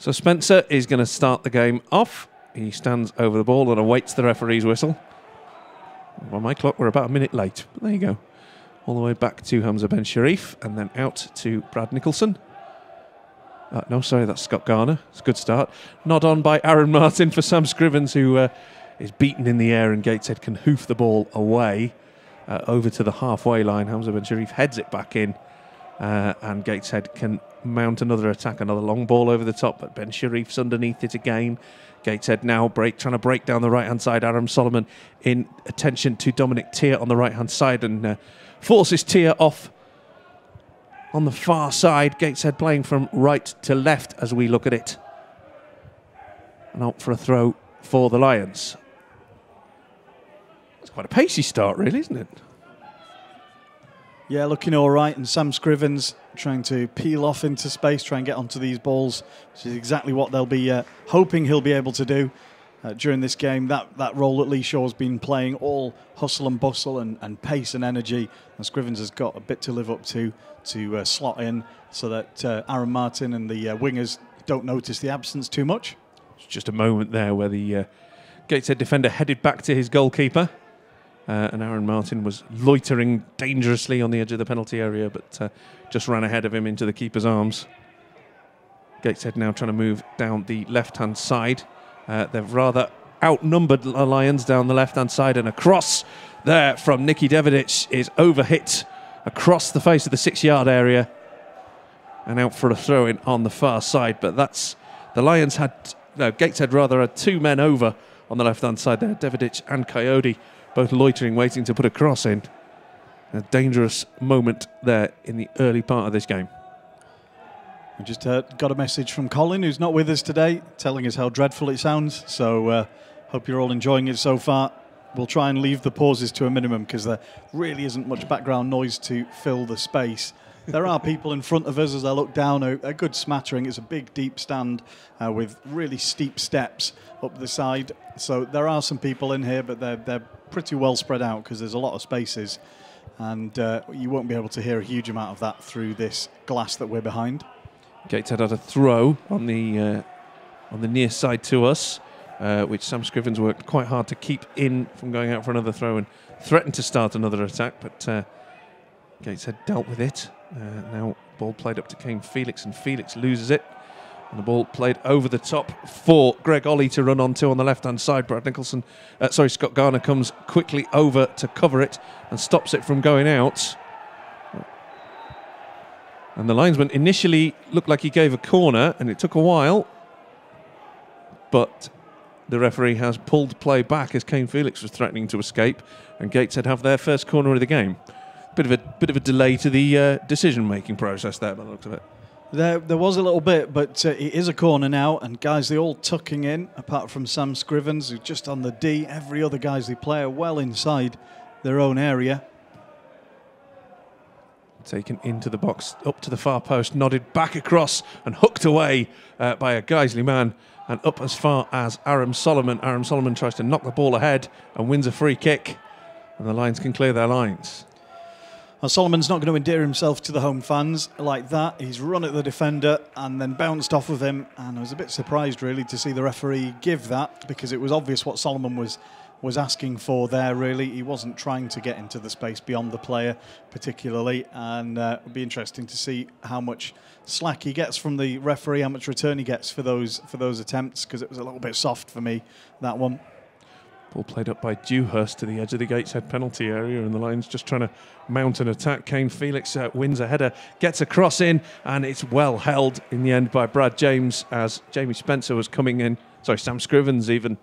So Spencer is going to start the game off. He stands over the ball and awaits the referee's whistle. By my clock, we're about a minute late. But there you go. All the way back to Hamza Bencherif and then out to Brad Nicholson. Uh, no, sorry, that's Scott Garner. It's a good start. Nod on by Aaron Martin for Sam Scrivens, who uh, is beaten in the air and Gateshead can hoof the ball away uh, over to the halfway line. Hamza Bencherif heads it back in uh, and Gateshead can mount another attack, another long ball over the top, but Bencherif's underneath it again. Gateshead now break, trying to break down the right hand side. Aram Soleman in attention to Dominic Tear on the right hand side and uh, forces Tear off on the far side. Gateshead playing from right to left as we look at it. And out for a throw for the Lions. It's quite a pacey start, really, isn't it? Yeah, looking all right. And Sam Scrivens trying to peel off into space, try and get onto these balls, which is exactly what they'll be uh, hoping he'll be able to do uh, during this game. That that role that Lee Shaw's been playing, all hustle and bustle and, and pace and energy. And Scrivens has got a bit to live up to to uh, slot in so that uh, Aaron Martin and the uh, wingers don't notice the absence too much. It's just a moment there where the uh, Gateshead defender headed back to his goalkeeper. Uh, and Aaron Martin was loitering dangerously on the edge of the penalty area, but uh, just ran ahead of him into the keeper's arms. Gateshead now trying to move down the left hand side. Uh, they've rather outnumbered the Lions down the left hand side, and a cross there from Nicky Deverdics is overhit across the face of the six yard area and out for a throw in on the far side. But that's the Lions had, no, Gateshead rather had two men over on the left hand side there, Deverdics and Kayode both loitering, waiting to put a cross in. A dangerous moment there in the early part of this game. We just uh, got a message from Colin, who's not with us today, telling us how dreadful it sounds. So, uh, hope you're all enjoying it so far. We'll try and leave the pauses to a minimum because there really isn't much background noise to fill the space. There are people in front of us as I look down, a, a good smattering. It's a big, deep stand uh, with really steep steps up the side. So, there are some people in here, but they're, they're pretty well spread out because there's a lot of spaces, and uh, you won't be able to hear a huge amount of that through this glass that we're behind. Gateshead had a throw on the uh, on the near side to us, uh, which Sam Scrivens worked quite hard to keep in from going out for another throw and threatened to start another attack, but uh, Gateshead dealt with it. Uh, now ball played up to Kane Felix, and Felix loses it. And the ball played over the top for Greg Olley to run onto on the left hand side. Brad Nicholson, uh, sorry, Scott Garner comes quickly over to cover it and stops it from going out. And the linesman initially looked like he gave a corner, and it took a while. But the referee has pulled play back as Kane Felix was threatening to escape, and Gateshead have their first corner of the game. Bit of a bit of a delay to the uh, decision-making process there, by the looks of it. There, there was a little bit, but uh, it is a corner now, and guys, they're all tucking in, apart from Sam Scrivens, who's just on the D. Every other guys they play are well inside their own area. Taken into the box, up to the far post, nodded back across, and hooked away uh, by a Guiseley man, and up as far as Aram Soleman. Aram Soleman tries to knock the ball ahead and wins a free kick, and the Lions can clear their lines. Well, Soleman's not going to endear himself to the home fans like that. He's run at the defender and then bounced off of him. And I was a bit surprised, really, to see the referee give that because it was obvious what Soleman was was asking for there. Really, he wasn't trying to get into the space beyond the player, particularly. And uh, it'll be interesting to see how much slack he gets from the referee, how much return he gets for those for those attempts because it was a little bit soft for me that one. Ball played up by Dewhurst to the edge of the Gateshead penalty area, and the Lions just trying to mount an attack. Kane Felix uh, wins a header, gets a cross in, and it's well held in the end by Brad James as Jamie Spencer was coming in. Sorry, Sam Scrivens even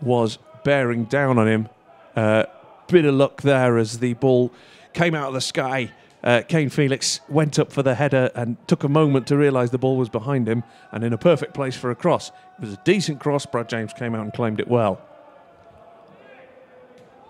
was bearing down on him. Uh, bit of luck there as the ball came out of the sky. Uh, Kane Felix went up for the header and took a moment to realise the ball was behind him and in a perfect place for a cross. It was a decent cross. Brad James came out and claimed it well.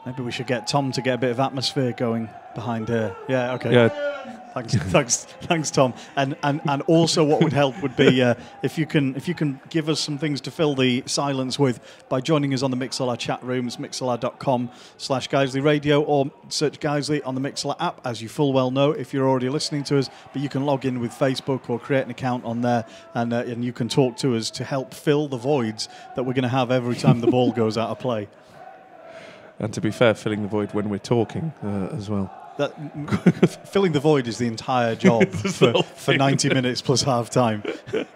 Maybe we should get Tom to get a bit of atmosphere going behind here. Yeah, okay. Yeah. Thanks, thanks, thanks, Tom. And, and and also, what would help would be uh, if you can if you can give us some things to fill the silence with by joining us on the Mixlr chat rooms, mixlr.com slash Guiseley Radio, or search Guiseley on the Mixlr app, as you full well know if you're already listening to us. But you can log in with Facebook or create an account on there, and uh, and you can talk to us to help fill the voids that we're going to have every time the ball goes out of play. And to be fair, filling the void when we're talking uh, as well. That filling the void is the entire job for, for 90 minutes plus half time.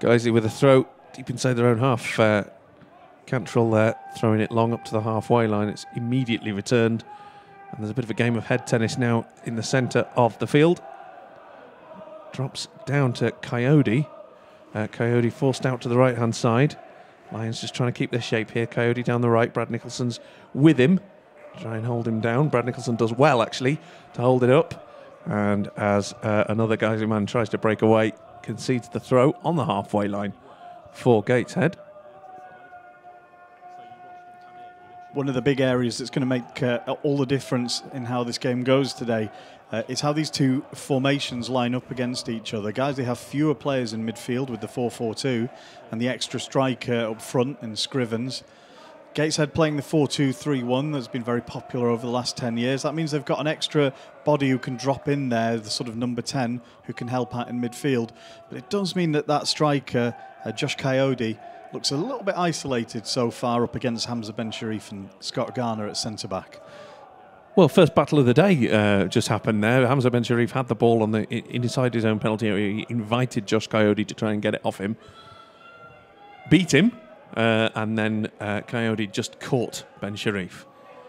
Guiseley with a throw deep inside their own half. Uh, Cantrill there throwing it long up to the halfway line. It's immediately returned. And there's a bit of a game of head tennis now in the centre of the field. Drops down to Kayode. Uh, Kayode forced out to the right hand side. Lions just trying to keep their shape here. Kayode down the right. Brad Nicholson's with him. Try and hold him down. Brad Nicholson does well, actually, to hold it up. And as uh, another Guiseley man tries to break away, concedes the throw on the halfway line for Gateshead. One of the big areas that's going to make uh, all the difference in how this game goes today uh, how these two formations line up against each other. Guiseley have fewer players in midfield with the 4 4 2 and the extra striker up front in Scrivens. Gateshead playing the 4 2 3 1 that's been very popular over the last 10 years. That means they've got an extra body who can drop in there, the sort of number 10 who can help out in midfield. But it does mean that that striker, uh, Josh Kayode, looks a little bit isolated so far up against Hamza Ben Bencherif and Scott Garner at centre back. Well, first battle of the day uh, just happened there. Hamza Bencherif had the ball on the inside his own penalty area. He invited Josh Kayode to try and get it off him, beat him, uh, and then uh, Kayode just caught Bencherif.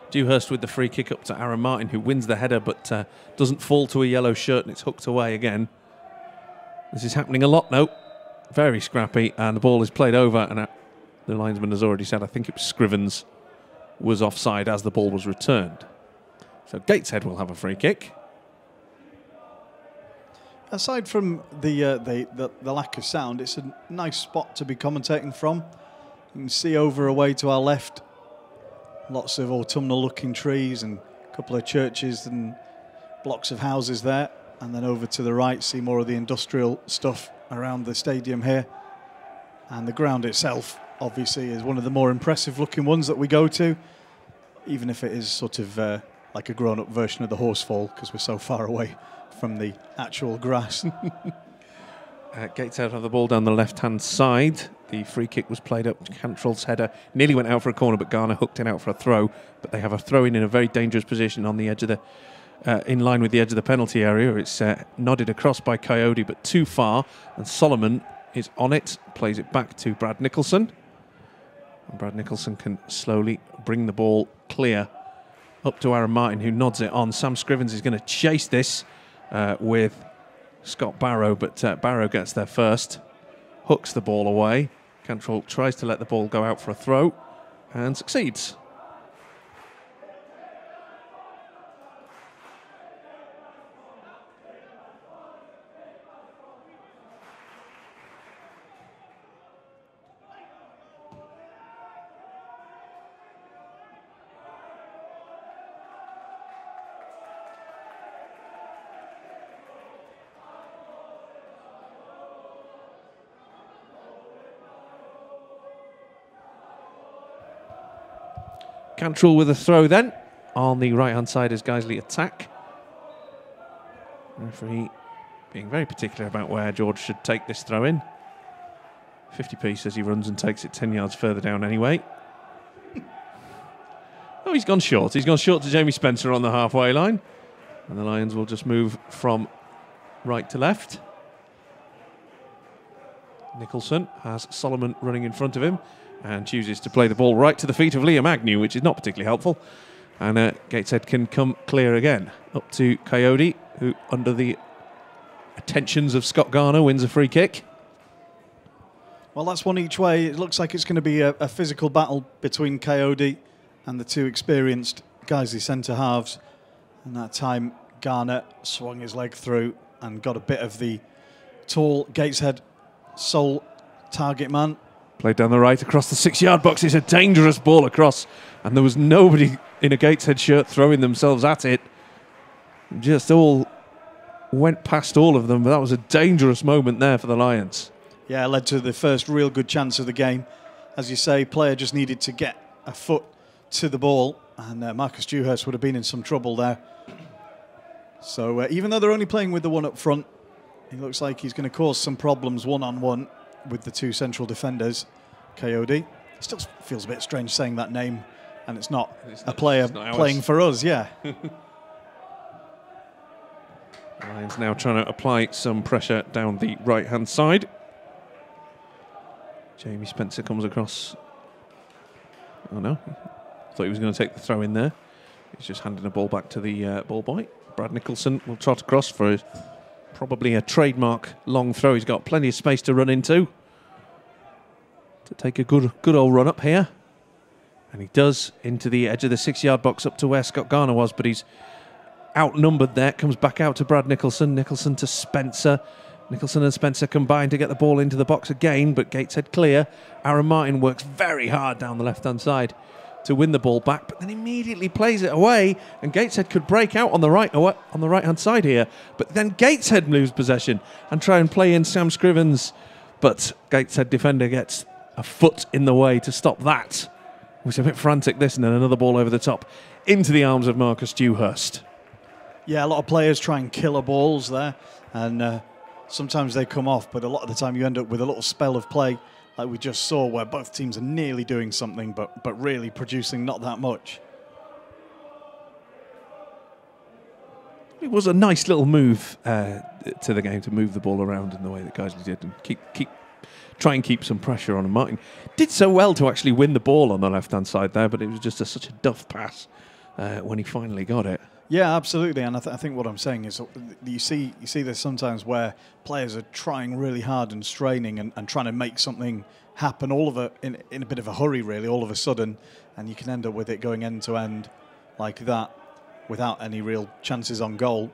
Dewhurst with the free kick up to Aaron Martin, who wins the header but uh, doesn't fall to a yellow shirt and it's hooked away again. This is happening a lot now. Very scrappy, and the ball is played over. And uh, the linesman has already said, I think it was Scrivens was offside as the ball was returned. So Gateshead will have a free kick. Aside from the, uh, the, the, the lack of sound, it's a nice spot to be commentating from. You can see over away to our left lots of autumnal looking trees and a couple of churches and blocks of houses there. And then over to the right, see more of the industrial stuff around the stadium here. And the ground itself, obviously, is one of the more impressive looking ones that we go to, even if it is sort of uh, like a grown up version of the Horsfall because we're so far away from the actual grass. uh, Gateshead have the ball down the left hand side. The free kick was played up. Cantrill's header nearly went out for a corner, but Garner hooked it out for a throw. But they have a throw in in a very dangerous position on the edge of the uh, in line with the edge of the penalty area. It's uh, nodded across by Kayode, but too far. And Soleman is on it, plays it back to Brad Nicholson. And Brad Nicholson can slowly bring the ball clear up to Aaron Martin, who nods it on. Sam Scrivens is going to chase this uh, with Scott Barrow, but uh, Barrow gets there first, hooks the ball away. Cantrill tries to let the ball go out for a throw and succeeds. Cantrill with a throw then on the right hand side as Guiseley attack. Referee being very particular about where George should take this throw in. 50p says he runs and takes it 10 yards further down anyway. oh, he's gone short. He's gone short to Jamie Spencer on the halfway line. And the Lions will just move from right to left. Nicholson has Soleman running in front of him and chooses to play the ball right to the feet of Liam Agnew, which is not particularly helpful. And uh, Gateshead can come clear again. Up to Kayode, who, under the attentions of Scott Garner, wins a free kick. Well, that's one each way. It looks like it's going to be a, a physical battle between Kayode and the two experienced Guiseley centre halves. And that time, Garner swung his leg through and got a bit of the tall Gateshead sole target man Played down the right across the six yard box. It's a dangerous ball across, and there was nobody in a Gateshead shirt throwing themselves at it. Just all went past all of them, but that was a dangerous moment there for the Lions. Yeah, it led to the first real good chance of the game. As you say, player just needed to get a foot to the ball, and uh, Marcus Dewhurst would have been in some trouble there. So uh, even though they're only playing with the one up front, he looks like he's going to cause some problems one on one with the two central defenders. KOD. Still feels a bit strange saying that name, and it's not It's a not- player not playing for us. Yeah, Lions now trying to apply some pressure down the right hand side. Jamie Spencer comes across. Oh no, thought he was going to take the throw in there. He's just handing the ball back to the uh, ball boy. Brad Nicholson will trot across for a, probably a trademark long throw. He's got plenty of space to run into. To take a good, good old run up here. And he does into the edge of the six yard box up to where Scott Garner was, but he's outnumbered there. Comes back out to Brad Nicholson. Nicholson to Spencer. Nicholson and Spencer combine to get the ball into the box again, but Gateshead clear. Aaron Martin works very hard down the left hand side to win the ball back, but then immediately plays it away. And Gateshead could break out on the right on the right hand side here, but then Gateshead lose possession and try and play in Sam Scrivens, but Gateshead defender gets a foot in the way to stop that. It was a bit frantic this, and then another ball over the top into the arms of Marcus Dewhurst. yeah. A lot of players try and killer balls there, and uh, sometimes they come off, but a lot of the time you end up with a little spell of play, like we just saw, where both teams are nearly doing something, but but really producing not that much. It was a nice little move uh, to the game to move the ball around in the way that Guiseley did and keep keep try and keep some pressure on. Martin did so well to actually win the ball on the left hand side there, but it was just a, such a duff pass uh, when he finally got it. Yeah, absolutely. And I, th- I think what I'm saying is, uh, you see, you see this sometimes where players are trying really hard and straining and, and trying to make something happen, all of it in, in a bit of a hurry, really, all of a sudden, and you can end up with it going end to end like that without any real chances on goal.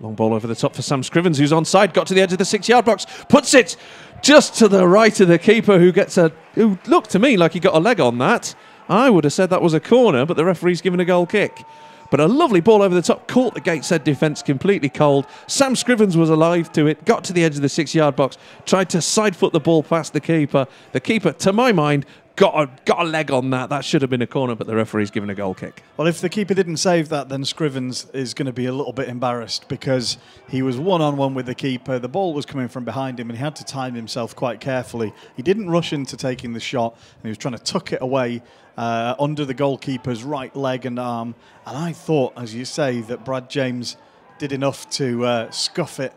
Long ball over the top for Sam Scrivens, who's onside, got to the edge of the six yard box, puts it just to the right of the keeper, who gets a. who looked to me like he got a leg on that. I would have said that was a corner, but the referee's given a goal kick. But a lovely ball over the top caught the Gateshead defence completely cold. Sam Scrivens was alive to it, got to the edge of the six yard box, tried to side foot the ball past the keeper. The keeper, to my mind, got a, got a leg on that. That should have been a corner, but the referee's given a goal kick. Well, if the keeper didn't save that, then Scrivens is going to be a little bit embarrassed because he was one on one with the keeper. The ball was coming from behind him and he had to time himself quite carefully. He didn't rush into taking the shot and he was trying to tuck it away uh, under the goalkeeper's right leg and arm. And I thought, as you say, that Brad James did enough to uh, scuff it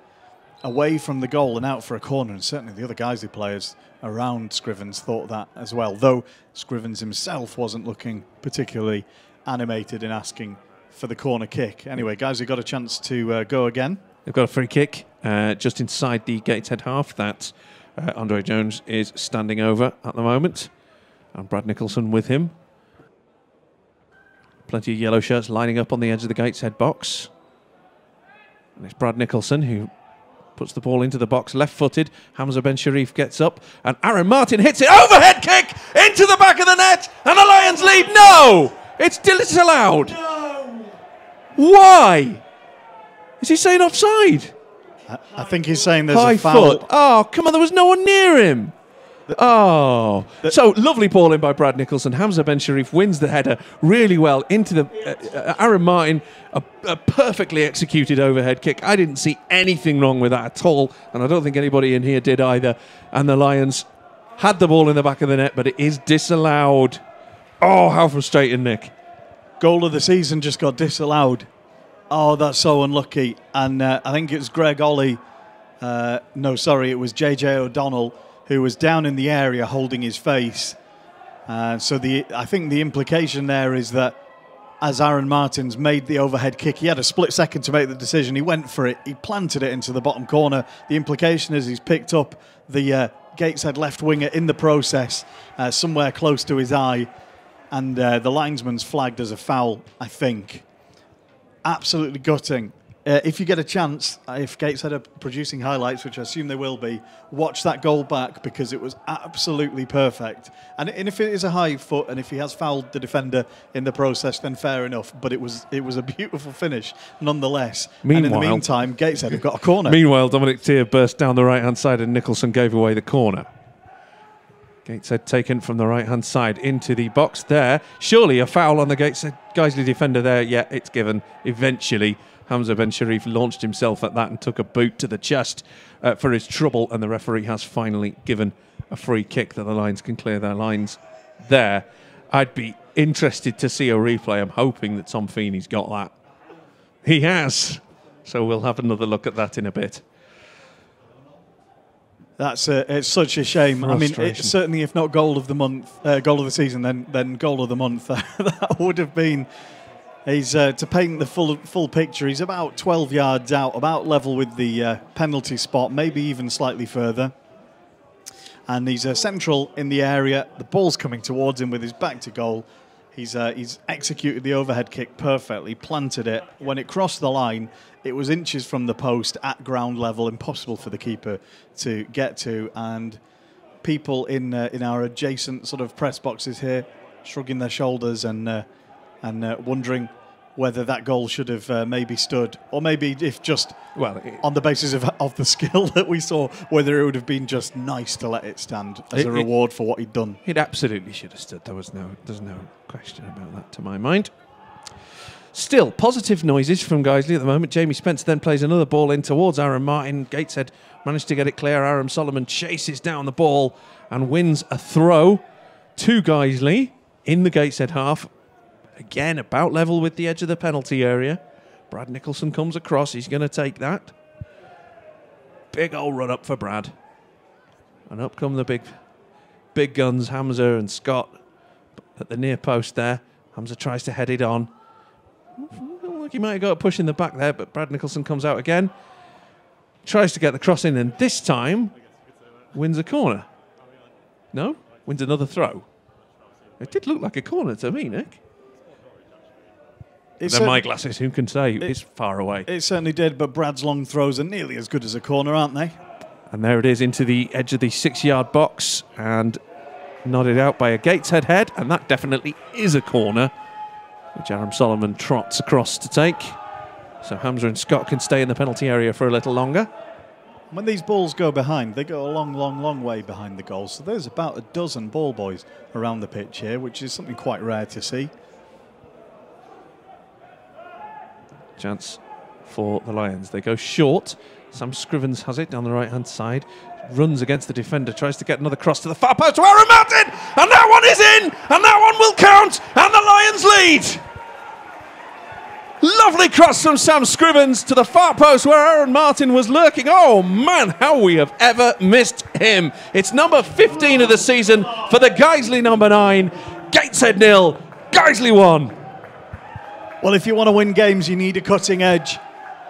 away from the goal and out for a corner. And certainly the other Guiseley players around Scrivens thought that as well, though Scrivens himself wasn't looking particularly animated in asking for the corner kick. Anyway, Guiseley got a chance to uh, go again. They've got a free kick uh, just inside the Gateshead half that uh, Andre Jones is standing over at the moment. And Brad Nicholson with him. Plenty of yellow shirts lining up on the edge of the Gateshead box. And it's Brad Nicholson who puts the ball into the box, left footed. Hamza Bencherif gets up, and Aaron Martin hits it. Overhead kick into the back of the net, and the Lions lead. No! It's disallowed. Why? Is he saying offside? I, I think he's saying there's High a foul. foot. Oh, come on, there was no one near him. Oh, so lovely ball in by Brad Nicholson. Hamza Bencherif wins the header really well into the uh, uh, Aaron Martin. A, a perfectly executed overhead kick. I didn't see anything wrong with that at all, and I don't think anybody in here did either. And the Lions had the ball in the back of the net, but it is disallowed. Oh, how frustrating, Nick. Goal of the season just got disallowed. Oh, that's so unlucky. And uh, I think it was Greg Olley. Uh, no, sorry, it was JJ O'Donnell who was down in the area holding his face. Uh, so the I think the implication there is that as Aaron Martins made the overhead kick, he had a split second to make the decision. He went for it. He planted it into the bottom corner. The implication is he's picked up the uh, Gateshead left winger in the process, uh, somewhere close to his eye, and uh, the linesman's flagged as a foul. I think. Absolutely gutting. Uh, if you get a chance, uh, if Gateshead are producing highlights, which I assume they will be, watch that goal back because it was absolutely perfect. And, and if it is a high foot and if he has fouled the defender in the process, then fair enough. But it was it was a beautiful finish nonetheless. and in the Meanwhile- meantime, Gateshead have got a corner. Meanwhile, Dominic Tear burst down the right hand side and Nicholson gave away the corner. Gateshead taken from the right hand side into the box there. Surely a foul on the Gateshead Guiseley defender there. Yeah, it's given. Eventually, Hamza Bencherif launched himself at that and took a boot to the chest uh, for his trouble, and the referee has finally given a free kick that the Lions can clear their lines there. I'd be interested to see a replay. I'm hoping that Tom Feeney's got that. He has. So we'll have another look at that in a bit. That's uh, it's such a shame. I mean, it, certainly if not goal of the month, uh, goal of the season, then then goal of the month. that would have been. He's uh, to paint the full full picture. He's about 12 yards out, about level with the uh, penalty spot, maybe even slightly further. And he's uh, central in the area. The ball's coming towards him with his back to goal. He's uh, he's executed the overhead kick perfectly, planted it. When it crossed the line, it was inches from the post at ground level, impossible for the keeper to get to. And people in uh, in our adjacent sort of press boxes here, shrugging their shoulders and uh, and uh, wondering whether that goal should have uh, maybe stood, or maybe if just Well, it- on the basis of, of the skill that we saw, whether it would have been just nice to let it stand as It- a it- reward for what he'd done. It absolutely should have stood. There was no, there's no question about that to my mind. Still, positive noises from Guiseley at the moment. Jamie Spencer then plays another ball in towards Aaron Martin. Gateshead managed to get it clear. Aaron Soleman chases down the ball and wins a throw to Guiseley in the Gateshead half. Again, about level with the edge of the penalty area. Brad Nicholson comes across. He's going to take that. Big old run up for Brad. And up come the big big guns, Hamza and Scott at the near post there. Hamza tries to head it on. Like he might have got a push in the back there, but Brad Nicholson comes out again. Tries to get the cross in, and this time wins a corner. No? Wins another throw. It did look like a corner to me, Nick. It, Then cer- my glasses, who can say? it's far away. it certainly did, but Brad's long throws are nearly as good as a corner, aren't they? And there it is into the edge of the six yard box and nodded out by a Gateshead head. And that definitely is a corner, which Aaron Soleman trots across to take. So Hamza and Scott can stay in the penalty area for a little longer. When these balls go behind, they go a long, long, long way behind the goal. So there's about a dozen ball boys around the pitch here, which is something quite rare to see. Chance for the Lions. They go short. Sam Scrivens has it down the right hand side. Runs against the defender, tries to get another cross to the far post to Aaron Martin, and that one is in, and that one will count, and the Lions lead. Lovely cross from Sam Scrivens to the far post where Aaron Martin was lurking. Oh man, how we have ever missed him. It's number 15 of the season for the Guiseley number 9. Gateshead nil, Guiseley 1. Well, if you want to win games, you need a cutting edge.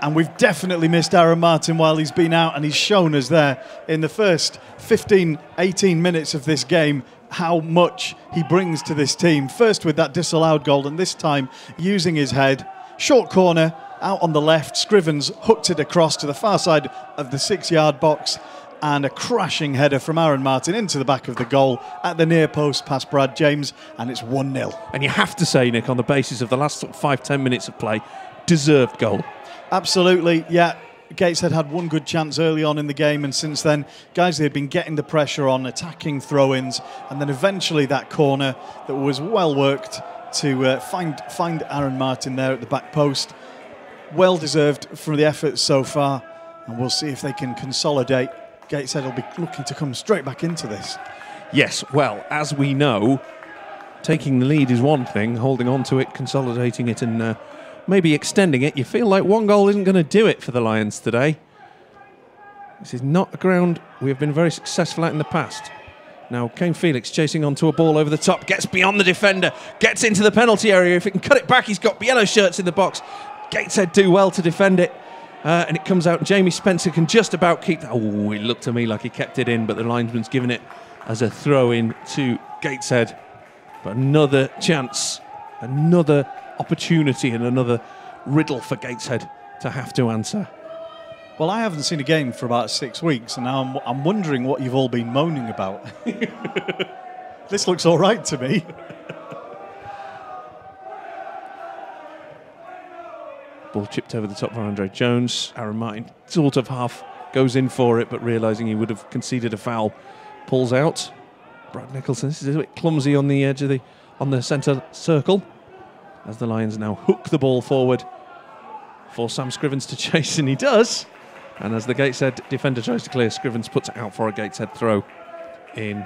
And we've definitely missed Aaron Martin while he's been out, and he's shown us there in the first 15, 18 minutes of this game how much he brings to this team. First with that disallowed goal, and this time using his head. Short corner, out on the left. Scrivens hooked it across to the far side of the six yard box, and a crashing header from Aaron Martin into the back of the goal at the near post past Brad James, and it's 1 0. And you have to say, Nick, on the basis of the last sort of five, ten minutes of play, deserved goal. Absolutely, yeah. Gateshead had had one good chance early on in the game, and since then, guys, they've been getting the pressure on, attacking throw-ins, and then eventually that corner that was well worked to uh, find find Aaron Martin there at the back post. Well deserved for the effort so far, and we'll see if they can consolidate. Gateshead will be looking to come straight back into this. Yes, well, as we know, taking the lead is one thing, holding on to it, consolidating it, and uh, maybe extending it. You feel like one goal isn't going to do it for the Lions today. This is not a ground we have been very successful at in the past. Now, Kane Felix chasing onto a ball over the top, gets beyond the defender, gets into the penalty area. If he can cut it back, he's got yellow shirts in the box. Gateshead do well to defend it. Uh, and it comes out. Jamie Spencer can just about keep that. Oh, it looked to me like he kept it in, but the linesman's given it as a throw in to Gateshead. But another chance, another opportunity, and another riddle for Gateshead to have to answer. Well, I haven't seen a game for about six weeks, and now I'm, I'm wondering what you've all been moaning about. this looks all right to me. Ball chipped over the top for Andre Jones. Aaron Martin sort of half goes in for it, but realising he would have conceded a foul, pulls out. Brad Nicholson, this is a bit clumsy on the edge of the on the centre circle. As the Lions now hook the ball forward for Sam Scrivens to chase, and he does. And as the Gateshead defender tries to clear, Scrivens puts it out for a Gateshead throw in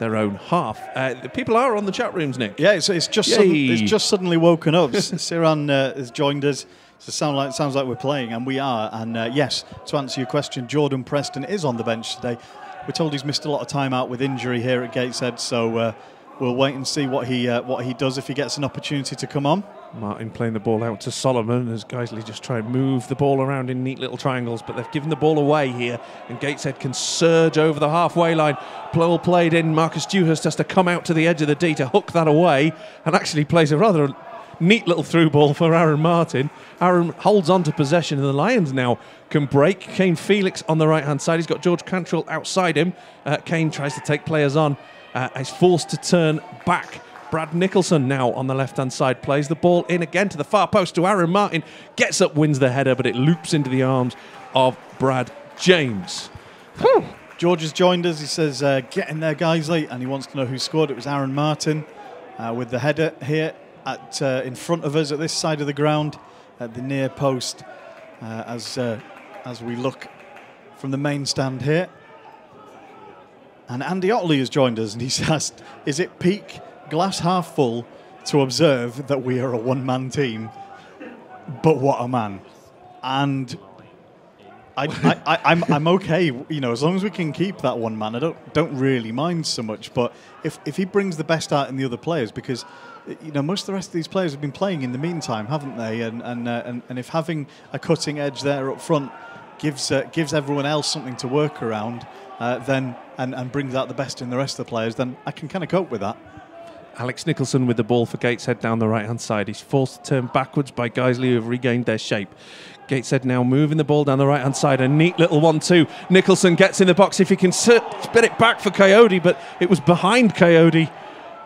their own half. Uh, the people are on the chat rooms, Nick. Yeah, it's, it's just sudden, it's just suddenly woken up. Siran uh, has joined us. So sound like sounds like we're playing, and we are. And uh, yes, to answer your question, Jordan Preston is on the bench today. We're told he's missed a lot of time out with injury here at Gateshead, so uh, we'll wait and see what he uh, what he does if he gets an opportunity to come on. Martin playing the ball out to Soleman as Guiseley just try and move the ball around in neat little triangles, but they've given the ball away here, and Gateshead can surge over the halfway line. Ball played in. Marcus Dewhurst has to come out to the edge of the D to hook that away, and actually plays a rather neat little through ball for Aaron Martin. Aaron holds on to possession, and the Lions now can break. Kane Felix on the right hand side. He's got George Cantrill outside him. Uh, Kane tries to take players on. Uh, he's forced to turn back. Brad Nicholson now on the left hand side plays the ball in again to the far post to Aaron Martin. Gets up, wins the header, but it loops into the arms of Brad James. Whew. George has joined us. He says, uh, Get in there, guys, late. And he wants to know who scored. It was Aaron Martin uh, with the header here at uh, in front of us at this side of the ground at the near post uh, as, uh, as we look from the main stand here. And Andy Otley has joined us and he's asked, Is it peak glass half full to observe that we are a one man team? But what a man. And I, I, I'm, I'm okay, you know, as long as we can keep that one man. I don't, don't really mind so much. But if, if he brings the best out in the other players, because you know, most of the rest of these players have been playing in the meantime, haven't they? And and uh, and, and if having a cutting edge there up front gives uh, gives everyone else something to work around, uh, then and, and brings out the best in the rest of the players, then I can kind of cope with that. Alex Nicholson with the ball for Gateshead down the right hand side. He's forced to turn backwards by Guiseley who have regained their shape. Gateshead now moving the ball down the right hand side. A neat little one two. Nicholson gets in the box if he can spit it back for Kayode, but it was behind Kayode.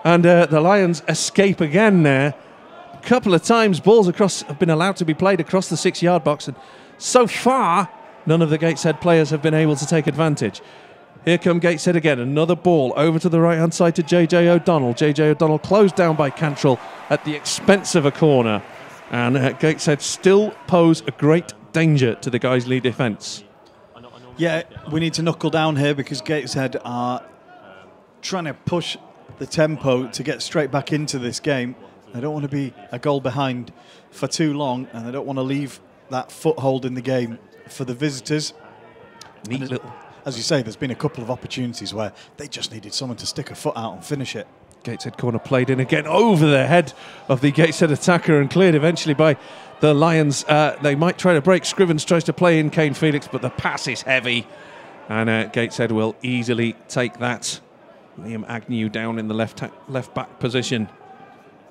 And uh, the Lions escape again there. A couple of times balls across have been allowed to be played across the six yard box. And so far, none of the Gateshead players have been able to take advantage. Here come Gateshead again. Another ball over to the right hand side to JJ O'Donnell. JJ O'Donnell closed down by Cantrill at the expense of a corner. And uh, Gateshead still pose a great danger to the Guiseley defence. Yeah, we need to knuckle down here because Gateshead are trying to push the tempo to get straight back into this game. They don't want to be a goal behind for too long, and they don't want to leave that foothold in the game for the visitors. Neat little. As you say, there's been a couple of opportunities where they just needed someone to stick a foot out and finish it. Gateshead corner played in again over the head of the Gateshead attacker and cleared eventually by the Lions. Uh, they might try to break. Scrivens tries to play in Kane Felix, but the pass is heavy, and uh, Gateshead will easily take that. Liam Agnew down in the left left back position.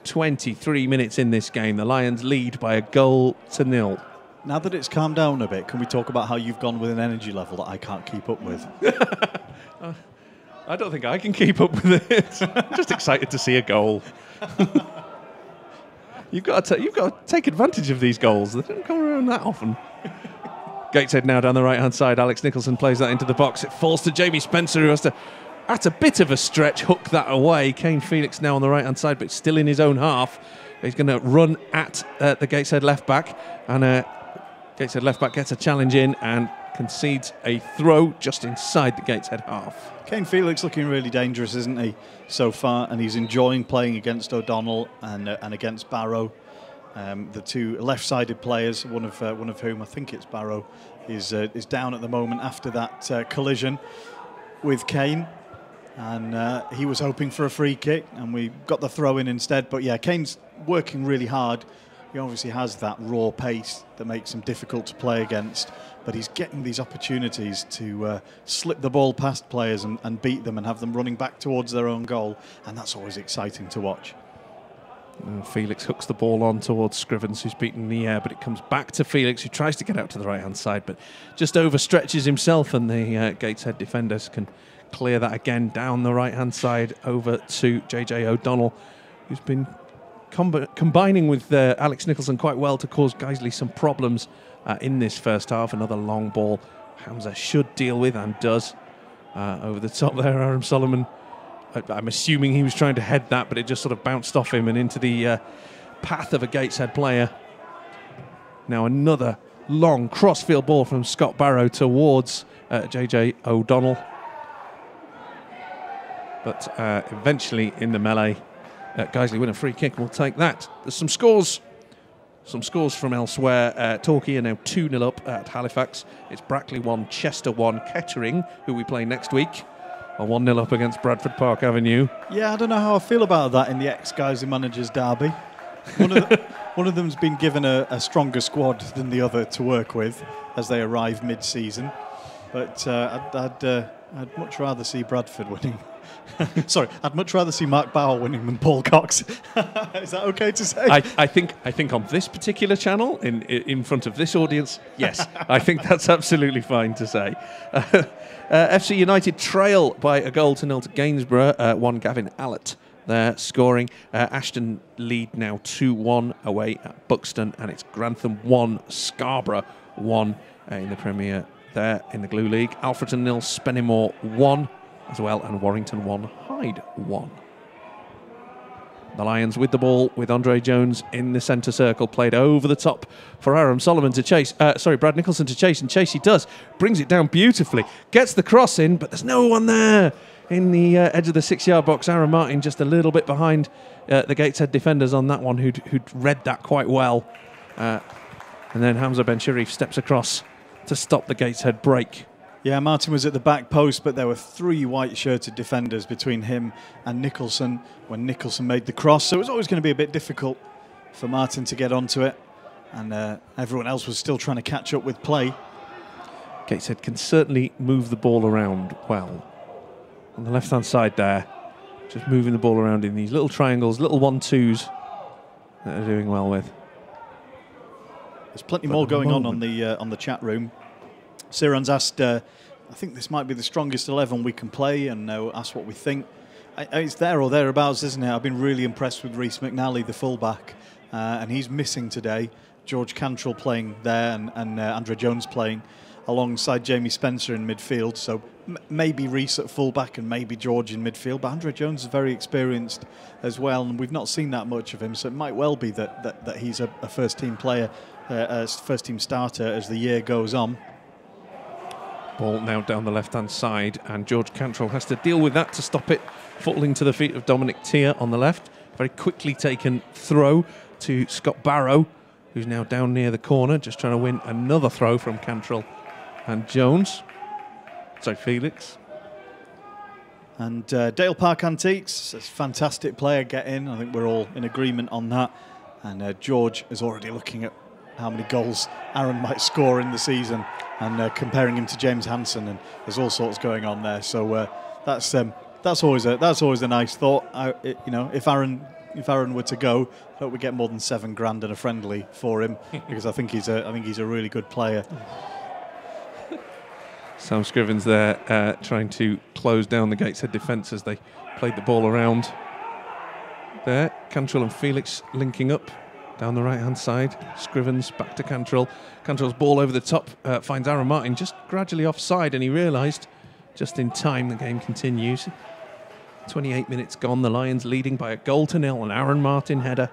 23 minutes in this game. The Lions lead by a goal to nil. Now that it's calmed down a bit, can we talk about how you've gone with an energy level that I can't keep up with? uh, I don't think I can keep up with it. I'm just excited to see a goal. you've got to you've got to take advantage of these goals. They don't come around that often. Gateshead now down the right hand side. Alex Nicholson plays that into the box. It falls to Jamie Spencer, who has to at a bit of a stretch, hook that away. Kane Felix now on the right hand side, but still in his own half. He's going to run at uh, the Gateshead left back, and uh, Gateshead left back gets a challenge in and concedes a throw just inside the Gateshead half. Kane Felix looking really dangerous, isn't he, so far? And he's enjoying playing against O'Donnell and, uh, and against Barrow. Um, the two left-sided players, one of uh, one of whom I think it's Barrow, is uh, is down at the moment after that uh, collision with Kane and uh, he was hoping for a free kick, and we got the throw in instead. But yeah, Kane's working really hard. He obviously has that raw pace that makes him difficult to play against, but he's getting these opportunities to uh, slip the ball past players and, and beat them and have them running back towards their own goal, and that's always exciting to watch. Uh, Felix hooks the ball on towards Scrivens, who's beaten in the air, but it comes back to Felix, who tries to get out to the right hand side, but just overstretches himself, and the uh, Gateshead defenders can clear that again down the right hand side over to JJ O'Donnell, who's been comb- combining with uh, Alex Nicholson quite well to cause Guiseley some problems uh, in this first half. Another long ball Hamza should deal with and does. Uh, over the top there, Aram Soleman. I, I'm assuming he was trying to head that, but it just sort of bounced off him and into the uh, path of a Gateshead player. Now another long crossfield ball from Scott Barrow towards uh, JJ O'Donnell. But uh, eventually in the melee, uh, Guiseley win a free kick. We'll take that. There's some scores. Some scores from elsewhere. Uh, Torquay are now 2 0 up at Halifax. It's Brackley 1, Chester 1, Kettering, who we play next week, are 1 0 up against Bradford Park Avenue. Yeah, I don't know how I feel about that in the ex Guiseley managers derby. One of, the, one of them's been given a, a, stronger squad than the other to work with as they arrive mid season. But uh, I'd, I'd, uh, I'd much rather see Bradford winning. Sorry, I'd much rather see Mark Bower winning than Paul Cox. Is that okay to say? I, I, think I think on this particular channel, in in front of this audience, yes, I think that's absolutely fine to say. Uh, FC United trail by a goal to nil to Gainsborough. Uh, one Gavin Allett there scoring. Uh, Ashton lead now 2 1 away at Buxton, and it's Grantham 1, Scarborough 1 uh, in the Premier there in the Glue League. Alfreton nil, Spennymoor 1 as well, and Warrington 1, Hyde 1. The Lions with the ball, with Andre Jones in the centre circle, played over the top for Aram Soleman to chase. Uh, sorry, Brad Nicholson to chase, and chase he does. Brings it down beautifully, gets the cross in, but there's no one there in the uh, edge of the six-yard box. Aaron Martin just a little bit behind uh, the Gateshead defenders on that one, who'd, who'd read that quite well. Uh, and then Hamza Bencherif steps across to stop the Gateshead break. Yeah, Martin was at the back post, but there were three white shirted defenders between him and Nicholson when Nicholson made the cross. So it was always going to be a bit difficult for Martin to get onto it. And uh, everyone else was still trying to catch up with play. Gateshead can certainly move the ball around well. On the left hand side there, just moving the ball around in these little triangles, little one twos that they're doing well with. There's plenty but more going on on the uh, on the chat room. Siran's asked, uh, I think this might be the strongest 11 we can play, and uh, asked what we think. I, it's there or thereabouts, isn't it? I've been really impressed with Rhys McNally, the fullback, uh, and he's missing today. George Cantrill playing there, and, and uh, Andre Jones playing alongside Jamie Spencer in midfield. So maybe Rhys at fullback and maybe George in midfield. But Andre Jones is very experienced as well, and we've not seen that much of him. So it might well be that, that, that he's a, a first team player, uh, a first team starter as the year goes on. Ball now down the left hand side, and George Cantrill has to deal with that to stop it falling to the feet of Dominic Tear on the left. Very quickly taken throw to Scott Barrow, who's now down near the corner, just trying to win another throw from Cantrill and Jones. So Felix. And uh, Dale Park Antiques, a fantastic player get in. I think we're all in agreement on that. And uh, George is already looking at how many goals Aaron might score in the season and uh, comparing him to James Hanson, and there's all sorts going on there. So uh, that's um, that's always a that's always a nice thought. I, it, you know, if Aaron if Aaron were to go, I hope we get more than seven grand and a friendly for him because I think he's a I think he's a really good player. Sam Scrivens there uh, trying to close down the Gateshead defence as they played the ball around. There, Cantrill and Felix linking up down the right hand side. Scrivens back to Cantrill. Cantrill's ball over the top uh, finds Aaron Martin just gradually offside, and he realised just in time the game continues. 28 minutes gone, the Lions leading by a goal to nil, an Aaron Martin header.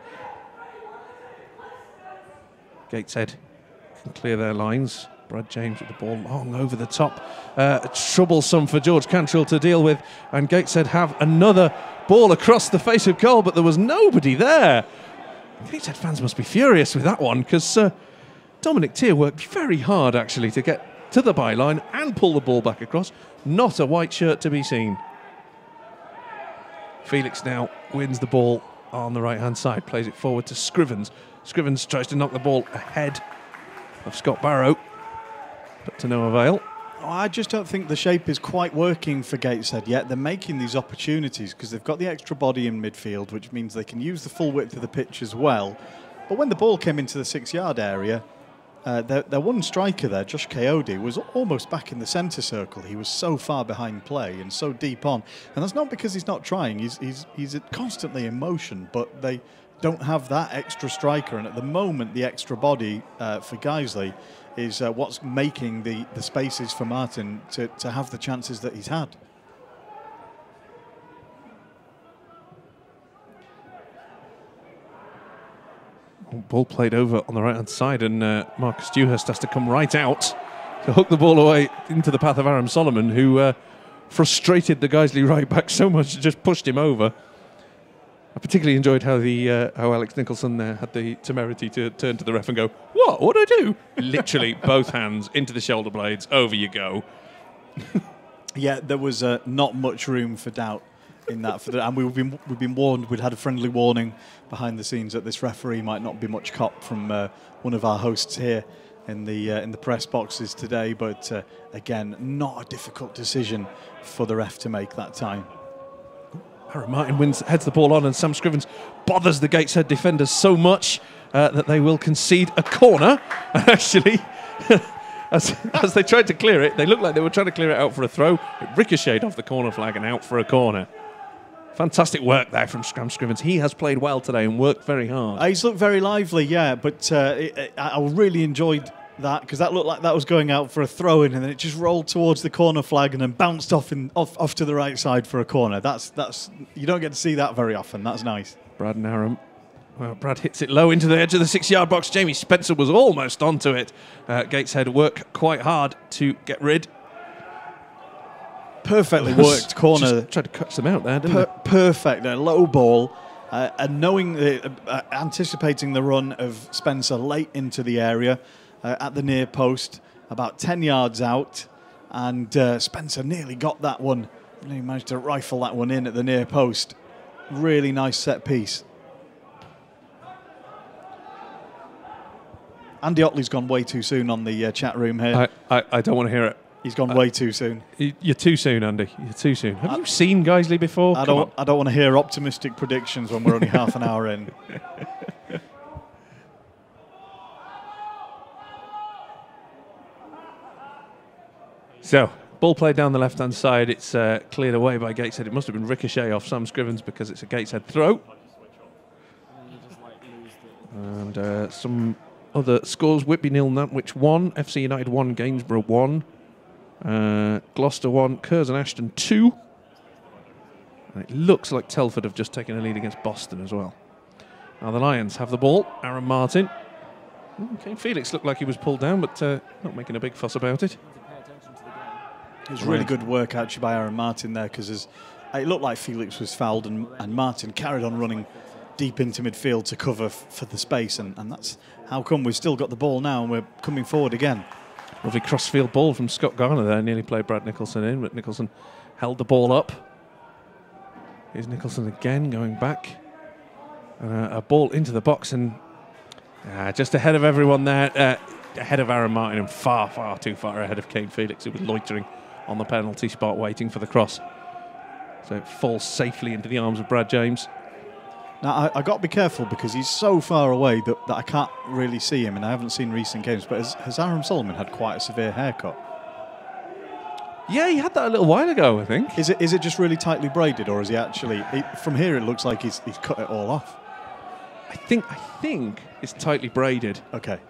Gateshead can clear their lines. Brad James with the ball long over the top. Uh, troublesome for George Cantrill to deal with. And Gateshead have another ball across the face of goal, but there was nobody there. Gateshead fans must be furious with that one because uh, Dominic Tear worked very hard actually to get to the byline and pull the ball back across. Not a white shirt to be seen. Felix now wins the ball on the right hand side, plays it forward to Scrivens. Scrivens tries to knock the ball ahead of Scott Barrow, but to no avail. Oh, I just don't think the shape is quite working for Gateshead yet. They're making these opportunities because they've got the extra body in midfield, which means they can use the full width of the pitch as well. But when the ball came into the six yard area, uh, their, their one striker there, Josh Kayode, was almost back in the centre circle. He was so far behind play and so deep on. And that's not because he's not trying, he's, he's, he's constantly in motion, but they don't have that extra striker. And at the moment, the extra body uh, for Guiseley is uh, what's making the, the spaces for Martin to, to have the chances that he's had. Ball played over on the right hand side, and uh, Marcus Dewhurst has to come right out to hook the ball away into the path of Aram Soleman, who uh, frustrated the Guiseley right back so much just pushed him over. I particularly enjoyed how the uh, how Alex Nicholson there had the temerity to turn to the ref and go, "What? What do I do?" Literally, both hands into the shoulder blades. Over you go. yeah, there was uh, not much room for doubt in that, the, and we've been we've been warned. We'd had a friendly warning behind the scenes that this referee might not be much cop from uh, one of our hosts here in the uh, in the press boxes today. But uh, again, not a difficult decision for the ref to make that time. Aaron Martin wins, heads the ball on, and Sam Scrivens bothers the Gateshead defenders so much uh, that they will concede a corner. Actually, as, as they tried to clear it, they looked like they were trying to clear it out for a throw. It ricocheted off the corner flag and out for a corner. Fantastic work there from Sam Scrivens. He has played well today and worked very hard. Uh, he's looked very lively, yeah, but uh, it, it, I really enjoyed that because that looked like that was going out for a throw in, and then it just rolled towards the corner flag and then bounced off in, off, off to the right side for a corner. That's that's you don't get to see that very often. That's nice. Brad Narum. Well, Brad hits it low into the edge of the six-yard box. Jamie Spencer was almost onto it. Uh, Gateshead work quite hard to get rid. Perfectly worked corner. Just tried to cut some out there, didn't per- Perfect. A low ball. Uh, and knowing the, uh, anticipating the run of Spencer late into the area, uh, at the near post, about 10 yards out. And uh, Spencer nearly got that one. He managed to rifle that one in at the near post. Really nice set piece. Andy Otley's gone way too soon on the uh, chat room here. I, I, I, don't want to hear it. He's gone way too soon. You're too soon, Andy. You're too soon. Have I, you seen Guiseley before? I don't. I don't want to hear optimistic predictions when we're only half an hour in. So, ball played down the left-hand side. It's uh, cleared away by Gateshead. It must have been ricochet off Sam Scrivens because it's a Gateshead throw. And uh, some other scores: Whitby nil, Nantwich one, FC United one, Gainsborough one, uh, Gloucester one, Curzon Ashton two. And it looks like Telford have just taken a lead against Boston as well. Now the Lions have the ball. Aaron Martin. Okay, Felix looked like he was pulled down, but uh, not making a big fuss about it. It was really good work actually by Aaron Martin there because it looked like Felix was fouled and, and Martin carried on running deep into midfield to cover for the space, and, and that's how come we've still got the ball now and we're coming forward again. Lovely crossfield ball from Scott Garner there, nearly played Brad Nicholson in, but Nicholson held the ball up. Here's Nicholson again going back. Uh, a ball into the box and uh, just ahead of everyone there, uh, ahead of Aaron Martin and far, far too far ahead of Kane Felix, who was loitering on the penalty spot waiting for the cross. So it falls safely into the arms of Brad James. Now, I, I got to be careful because he's so far away that, that I can't really see him, and I haven't seen recent games. But has, has Aram Soleman had quite a severe haircut? Yeah, he had that a little while ago, I think. Is it is it just really tightly braided, or is he actually? from here, it looks like he's, he's cut it all off. I think I think it's tightly braided. Okay.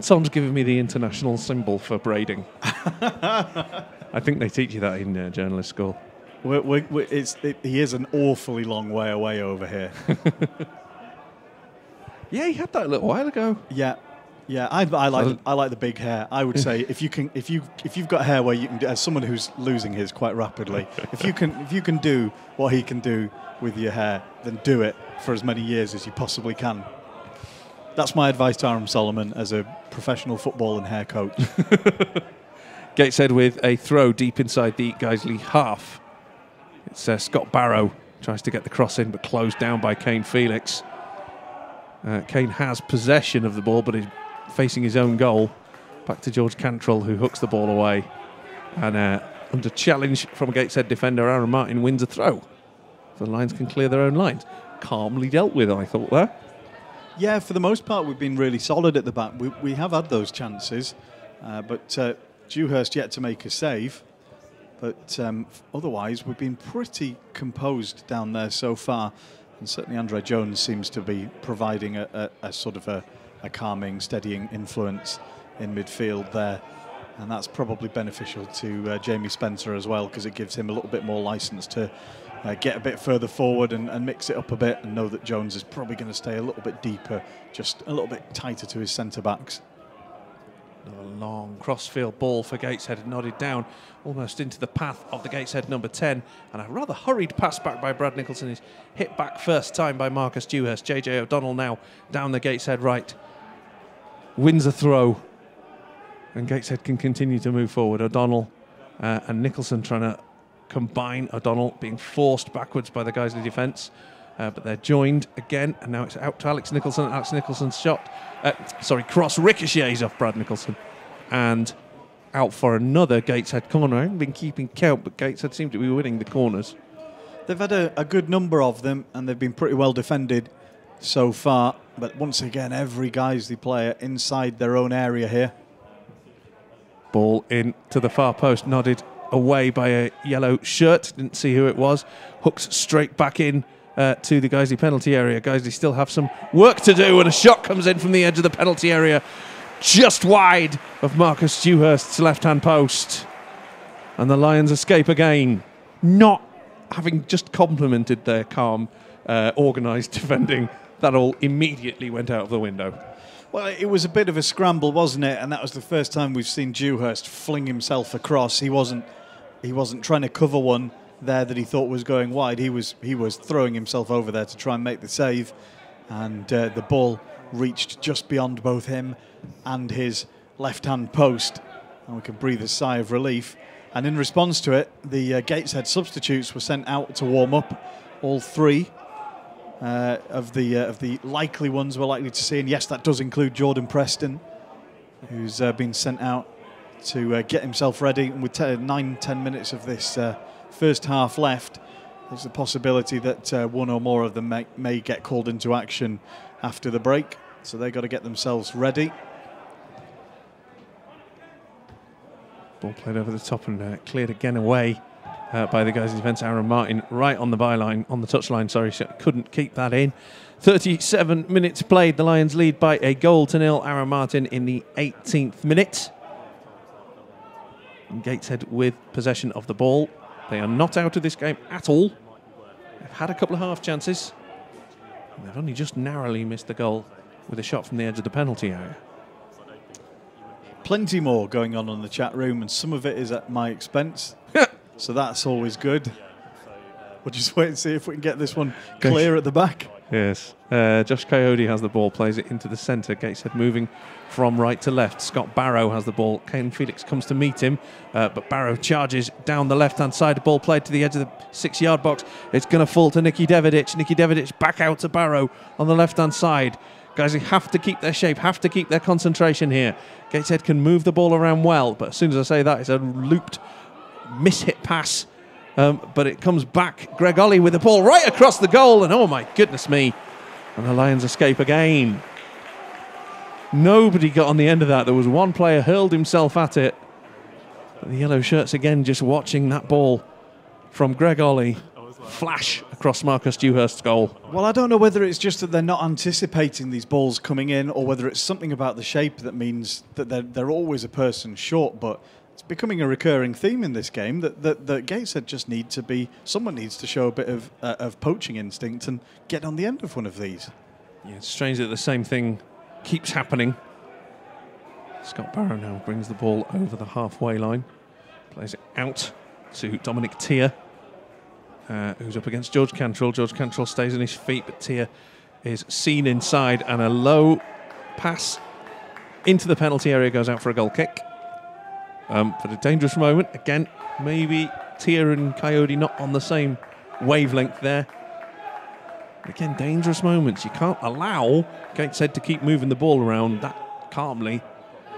Someone's given me the international symbol for braiding. I think they teach you that in uh, journalist school. We're, we're, we're, it, he is an awfully long way away over here. yeah, he had that a little while ago. Yeah, yeah. I, I like the, I like the big hair. I would say if you can if you if you've got hair where you can as someone who's losing his quite rapidly, if you can if you can do what he can do with your hair, then do it for as many years as you possibly can. That's my advice to Aram Soleman as a professional football and hair coach. Gateshead with a throw deep inside the Guiseley half. It's uh, Scott Barrow tries to get the cross in, but closed down by Kane Felix. Uh, Kane has possession of the ball, but is facing his own goal. Back to George Cantrill, who hooks the ball away. And uh, under challenge from Gateshead defender Aaron Martin wins a throw. So the Lions can clear their own lines. Calmly dealt with, I thought there. Yeah, for the most part, we've been really solid at the back. We, we have had those chances, uh, but uh, Dewhurst yet to make a save. But um, otherwise, we've been pretty composed down there so far. And certainly, Andre Jones seems to be providing a, a, a sort of a, a calming, steadying influence in midfield there. And that's probably beneficial to uh, Jamie Spencer as well because it gives him a little bit more license to uh, get a bit further forward and, and, mix it up a bit and know that Jones is probably going to stay a little bit deeper, just a little bit tighter to his centre backs. Another long crossfield ball for Gateshead, nodded down almost into the path of the Gateshead number 10. And a rather hurried pass back by Brad Nicholson is hit back first time by Marcus Dewhurst. JJ O'Donnell now down the Gateshead right. Wins a throw. And Gateshead can continue to move forward. O'Donnell uh, and Nicholson trying to combine. O'Donnell being forced backwards by the guys in the defence. Uh, but they're joined again, and now it's out to Alex Nicholson. Alex Nicholson's shot, uh, sorry, cross ricochets off Brad Nicholson, and out for another Gateshead corner. I haven't been keeping count, but Gateshead seem to be winning the corners. They've had a, a good number of them, and they've been pretty well defended so far. But once again, every Guiseley player inside their own area here. Ball in to the far post, nodded away by a yellow shirt. Didn't see who it was. Hooks straight back in uh, to the Guiseley penalty area. Guiseley still have some work to do, and a shot comes in from the edge of the penalty area, just wide of Marcus Dewhurst's left hand post. And the Lions escape again, not having just complimented their calm, uh, organised defending. That all immediately went out of the window. Well, it was a bit of a scramble, wasn't it? And that was the first time we've seen Dewhurst fling himself across. He wasn't he wasn't trying to cover one there that he thought was going wide. He was he was throwing himself over there to try and make the save, and uh, the ball reached just beyond both him and his left-hand post, and we can breathe a sigh of relief. And in response to it, the uh, Gateshead substitutes were sent out to warm up. All three uh, of the uh, of the likely ones we're likely to see, and yes, that does include Jordan Preston, who's uh, been sent out to uh, get himself ready. And with t- nine, ten minutes of this uh, first half left, there's a possibility that uh, one or more of them may, may, get called into action after the break. So they've got to get themselves ready. Ball played over the top and uh, cleared again away. Uh, by the guys in defence, Aaron Martin, right on the byline, on the touchline. Sorry, couldn't keep that in. 37 minutes played. The Lions lead by a goal to nil. Aaron Martin in the 18th minute. And Gateshead with possession of the ball. They are not out of this game at all. They've had a couple of half chances. they've only just narrowly missed the goal with a shot from the edge of the penalty area. Plenty more going on in the chat room, and some of it is at my expense. so that's always good. We'll just wait and see if we can get this one clear at the back. Yes. Uh, Josh Kayode has the ball, plays it into the centre. Gateshead moving from right to left. Scott Barrow has the ball. Kane Felix comes to meet him, uh, but Barrow charges down the left hand side. Ball played to the edge of the six yard box. It's going to fall to Nicky Deverdics. Nicky Deverdics back out to Barrow on the left hand side. Guys, they have to keep their shape, have to keep their concentration here. Gateshead can move the ball around well, but as soon as I say that, it's a looped, mishit pass um, but it comes back. Greg Olley with the ball right across the goal, and oh my goodness me. And the Lions escape again. Nobody got on the end of that. There was one player hurled himself at it. The yellow shirts again just watching that ball from Greg Olley flash across Marcus Dewhurst's goal. Well, I don't know whether it's just that they're not anticipating these balls coming in or whether it's something about the shape that means that they're, they're always a person short, but it's becoming a recurring theme in this game that, that, that Gateshead just need to be, someone needs to show a bit of, uh, of poaching instinct and get on the end of one of these. Yeah, it's strange that the same thing keeps happening. Scott Barrow now brings the ball over the halfway line, plays it out to Dominic Tear, uh, who's up against George Cantrill. George Cantrill stays on his feet, but Tear is seen inside, and a low pass into the penalty area goes out for a goal kick. Um, but a dangerous moment. Again, maybe Tear and Kayode not on the same wavelength there. Again, dangerous moments. You can't allow Gateshead to keep moving the ball around that calmly.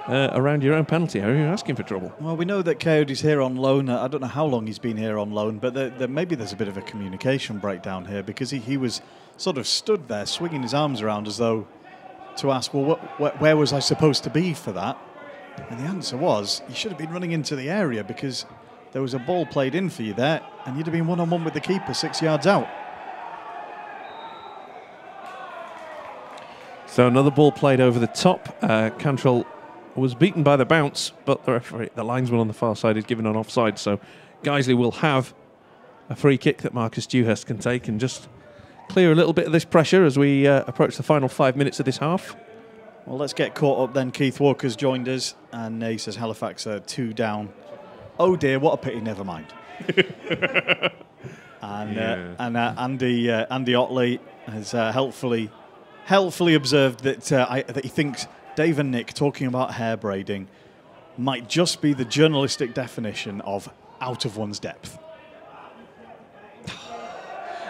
uh, around your own penalty area, you're asking for trouble. Well, we know that Kayode's here on loan. I don't know how long he's been here on loan, but there, there, maybe there's a bit of a communication breakdown here because he, he was sort of stood there swinging his arms around as though to ask, well, what, wh- where was I supposed to be for that? And the answer was, you should have been running into the area because there was a ball played in for you there, and you'd have been one on one with the keeper six yards out. So another ball played over the top. Uh, Cantrill was beaten by the bounce, but the referee, the linesman on the far side, is given an offside. So Guiseley will have a free kick that Marcus Dewhurst can take and just clear a little bit of this pressure as we uh, approach the final five minutes of this half. Well, let's get caught up then. Keith Walker's joined us, and uh, he says Halifax are two down. Oh dear, what a pity. Never mind. and Yeah. uh, and uh, Andy uh, Andy Otley has uh, helpfully helpfully observed that uh, I, that he thinks Dave and Nick talking about hair braiding might just be the journalistic definition of out of one's depth.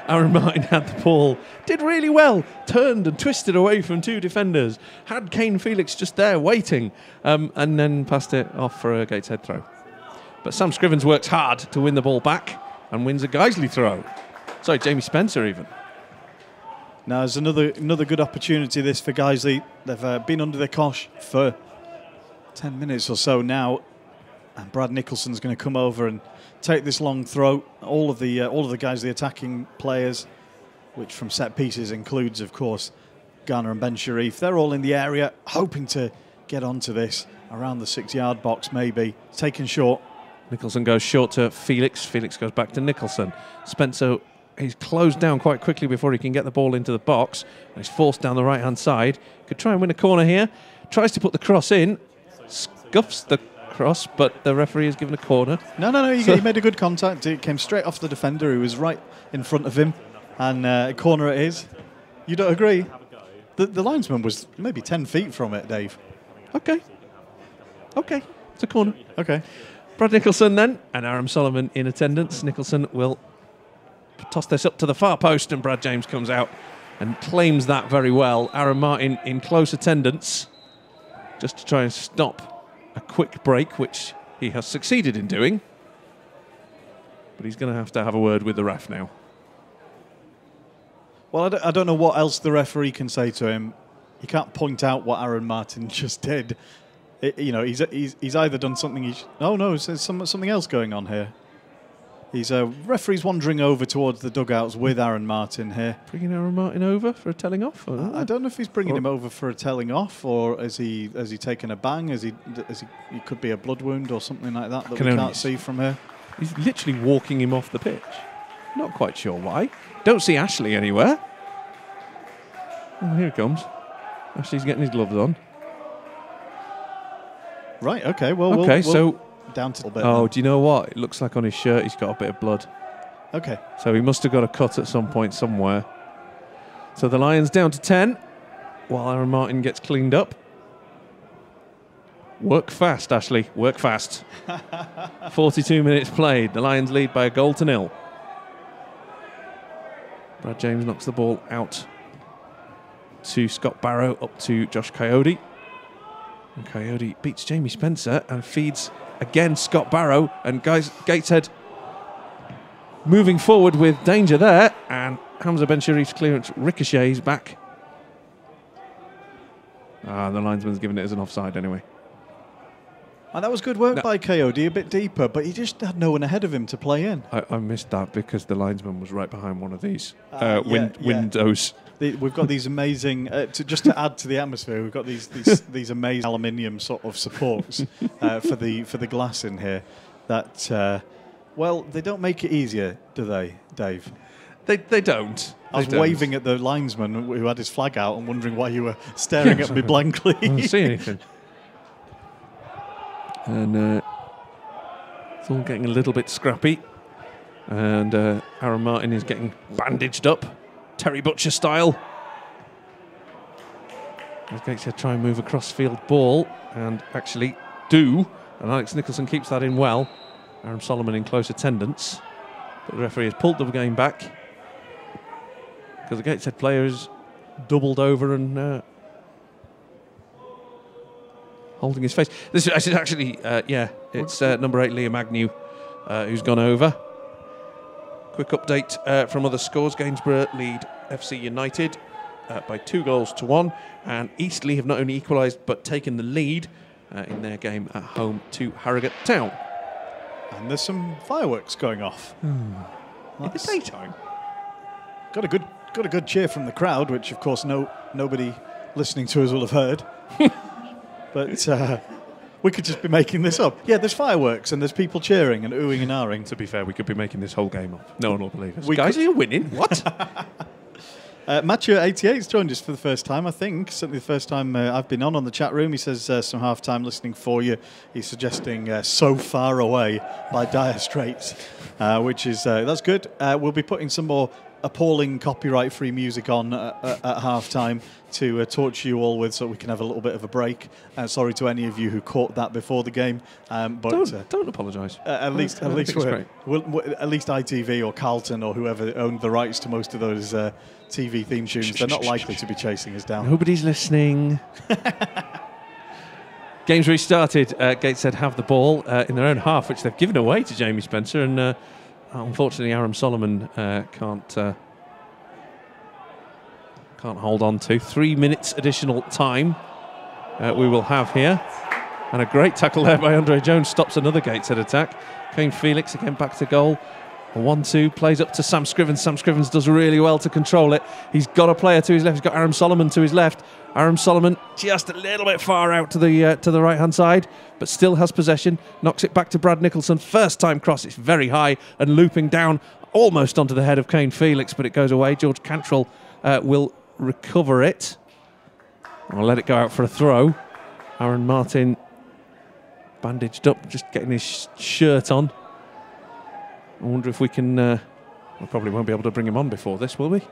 Aaron Martin had the ball, did really well, turned and twisted away from two defenders, had Kane Felix just there waiting, um, and then passed it off for a Gateshead throw. But Sam Scrivens works hard to win the ball back and wins a Guiseley throw. Sorry, Jamie Spencer even. Now, there's another another good opportunity this for Guiseley. They've uh, been under the cosh for 10 minutes or so now, and Brad Nicholson's going to come over and take this long throw. All of the uh, all of the guys, the attacking players, which from set pieces includes, of course, Garner and Bencherif. They're all in the area, hoping to get onto this around the six-yard box, maybe taken short. Nicholson goes short to Felix. Felix goes back to Nicholson. Spencer, he's closed down quite quickly before he can get the ball into the box. He's forced down the right hand side. Could try and win a corner here. Tries to put the cross in. Scuffs the cross, but the referee has given a corner. No, no, no. He, So- he made a good contact. It came straight off the defender, who was right in front of him, and uh, corner it is. You don't agree? The, the linesman was maybe ten feet from it, Dave. Okay. Okay. It's a corner. Okay. Brad Nicholson then, and Aaron Soleman in attendance. Nicholson will toss this up to the far post, and Brad James comes out and claims that very well. Aaron Martin in close attendance, just to try and stop a quick break, which he has succeeded in doing. But he's going to have to have a word with the ref now. Well, I don't, I don't know what else the referee can say to him. He can't point out what Aaron Martin just did. It- you know, he's, he's, he's either done something. He sh- oh no, there's some, something else going on here. He's uh, referee's wandering over towards the dugouts with Aaron Martin here. Bringing Aaron Martin over for a telling off? or- I don't know if he's bringing Or- him over for a telling off, or has he has he taken a bang? Has he? Has he? It could be a blood wound or something like that that Can we can't see from here. He's literally walking him off the pitch. Not quite sure why. Don't see Ashley anywhere. Oh, here he comes. Ashley's getting his gloves on. Right. Okay. Well. we'll- Okay, we'll- so down to a bit. oh, do you know what? It looks like on his shirt he's got a bit of blood. Okay. So he must have got a cut at some point somewhere. So the Lions down to 10 while Aaron Martin gets cleaned up. Work fast, Ashley. Work fast. 42 minutes played. The Lions lead by a goal to nil. Brad James knocks the ball out to Scott Barrow, up to Josh Kayode. And Kayode beats Jamie Spencer and feeds again Scott Barrow. And guys, Gateshead moving forward with danger there. And Hamza Bencherif's clearance ricochets back. Ah, the linesman's given it as an offside anyway. And that was good work No. by Kayode, a bit deeper, but he just had no one ahead of him to play in. I, I missed that because the linesman was right behind one of these Ah, uh, yeah, win- yeah. windows. The, we've got these amazing, uh, to, just to add to the atmosphere, we've got these these, these amazing aluminium sort of supports uh, for the for the glass in here. That uh, well, they don't make it easier, do they, Dave? They, they don't. I was don't. waving at the linesman who had his flag out and wondering why you were staring at me blankly. I don't see anything. And uh, it's all getting a little bit scrappy. And uh, Aaron Martin is getting bandaged up, Terry Butcher style. As Gateshead try and move a cross-field ball, and actually do. And Alex Nicholson keeps that in well. Aaron Soleman in close attendance. But the referee has pulled the game back because the Gateshead player is doubled over and uh, holding his face. This is actually, uh, yeah, it's uh, number eight, Liam Agnew, uh, who's gone over. Quick update uh, from other scores. Gainsborough lead FC United uh, by two goals to one, and Eastleigh have not only equalised but taken the lead uh, in their game at home to Harrogate Town. And there's some fireworks going off. In the daytime. Got a good got a good cheer from the crowd, which of course no nobody listening to us will have heard. but uh, we could just be making this up. Yeah, there's fireworks and there's people cheering and oohing and ahhing. To be fair, we could be making this whole game up. No one will believe us. We Guys, could- are you winning? What? Uh, Matthew 88 has joined us for the first time, I think. Certainly the first time uh, I've been on on the chat room. He says uh, some half time listening for you. He's suggesting uh, So Far Away by Dire Straits, uh, which is, uh, that's good. Uh, we'll be putting some more appalling copyright free music on uh, uh, at half time to uh, torture you all with so we can have a little bit of a break. Uh, sorry to any of you who caught that before the game. Um, but don't uh, don't apologise. uh, at least, at least, we're, we'll, we'll- at least ITV or Carlton or whoever owned the rights to most of those uh, TV theme tunes, they're not likely to be chasing us down. Nobody's listening. Games restarted. Uh, Gateshead have the ball uh, in their own half, which they've given away to Jamie Spencer, and uh, unfortunately, Aram Soleman uh, can't uh, can't hold on to. Three minutes additional time uh, we will have here, and a great tackle there by Andre Jones stops another Gateshead attack. Kane Felix again back to goal. A 1 2 plays up to Sam Scrivens. Sam Scrivens does really well to control it. He's got a player to his left. He's got Aram Soleman to his left. Aram Soleman just a little bit far out to the uh, to the right hand side, but still has possession. Knocks it back to Brad Nicholson. First time cross. It's very high and looping down almost onto the head of Kane Felix, but it goes away. George Cantrill uh, will recover it. I'll let it go out for a throw. Aaron Martin bandaged up, just getting his sh- shirt on. I wonder if we can. Uh, we probably won't be able to bring him on before this, will we?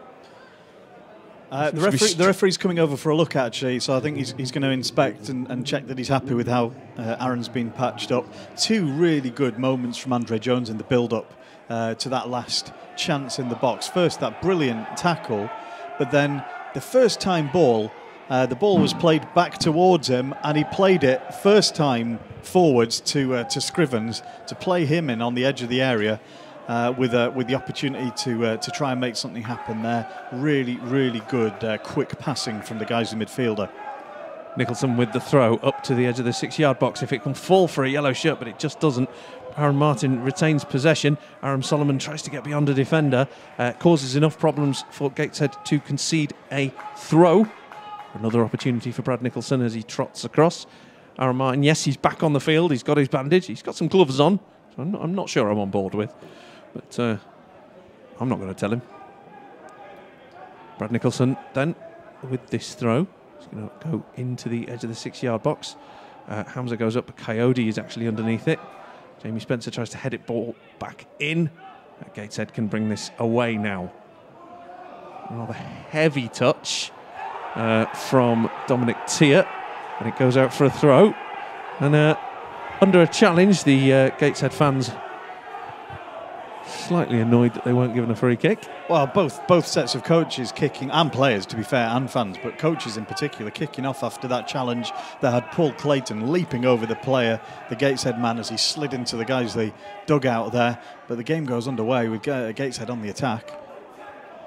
Uh, the, referee, the referee's coming over for a look, actually, so I think he's, he's going to inspect and, and check that he's happy with how uh, Aaron's been patched up. Two really good moments from Andre Jones in the build up uh, to that last chance in the box. First, that brilliant tackle, but then the first time ball, uh, the ball was played back towards him, and he played it first time forwards to uh, to Scrivens to play him in on the edge of the area uh, with uh, with the opportunity to uh, to try and make something happen there. Really, really good, uh, quick passing from the guys in midfielder. Nicholson with the throw up to the edge of the six yard box. If it can fall for a yellow shirt, but it just doesn't. Aaron Martin retains possession. Aaron Soleman tries to get beyond a defender, uh, causes enough problems for Gateshead to concede a throw. Another opportunity for Brad Nicholson as he trots across. Aaron Martin, yes, he's back on the field. He's got his bandage. He's got some gloves on. So I'm, not, I'm not sure I'm on board with, but uh, I'm not going to tell him. Brad Nicholson then with this throw. He's going to go into the edge of the six yard box. Uh, Hamza goes up, Kayode is actually underneath it. Jamie Spencer tries to head it ball back in. Gateshead can bring this away now. Rather heavy touch uh, from Dominic Tear, and it goes out for a throw. And uh, under a challenge, the uh, Gateshead fans slightly annoyed that they weren't given a free kick. Well, both both sets of coaches kicking and players, to be fair, and fans, but coaches in particular kicking off after that challenge that had Paul Clayton leaping over the player, the Gateshead man, as he slid into the guys they dug out there. But the game goes underway with Gateshead on the attack.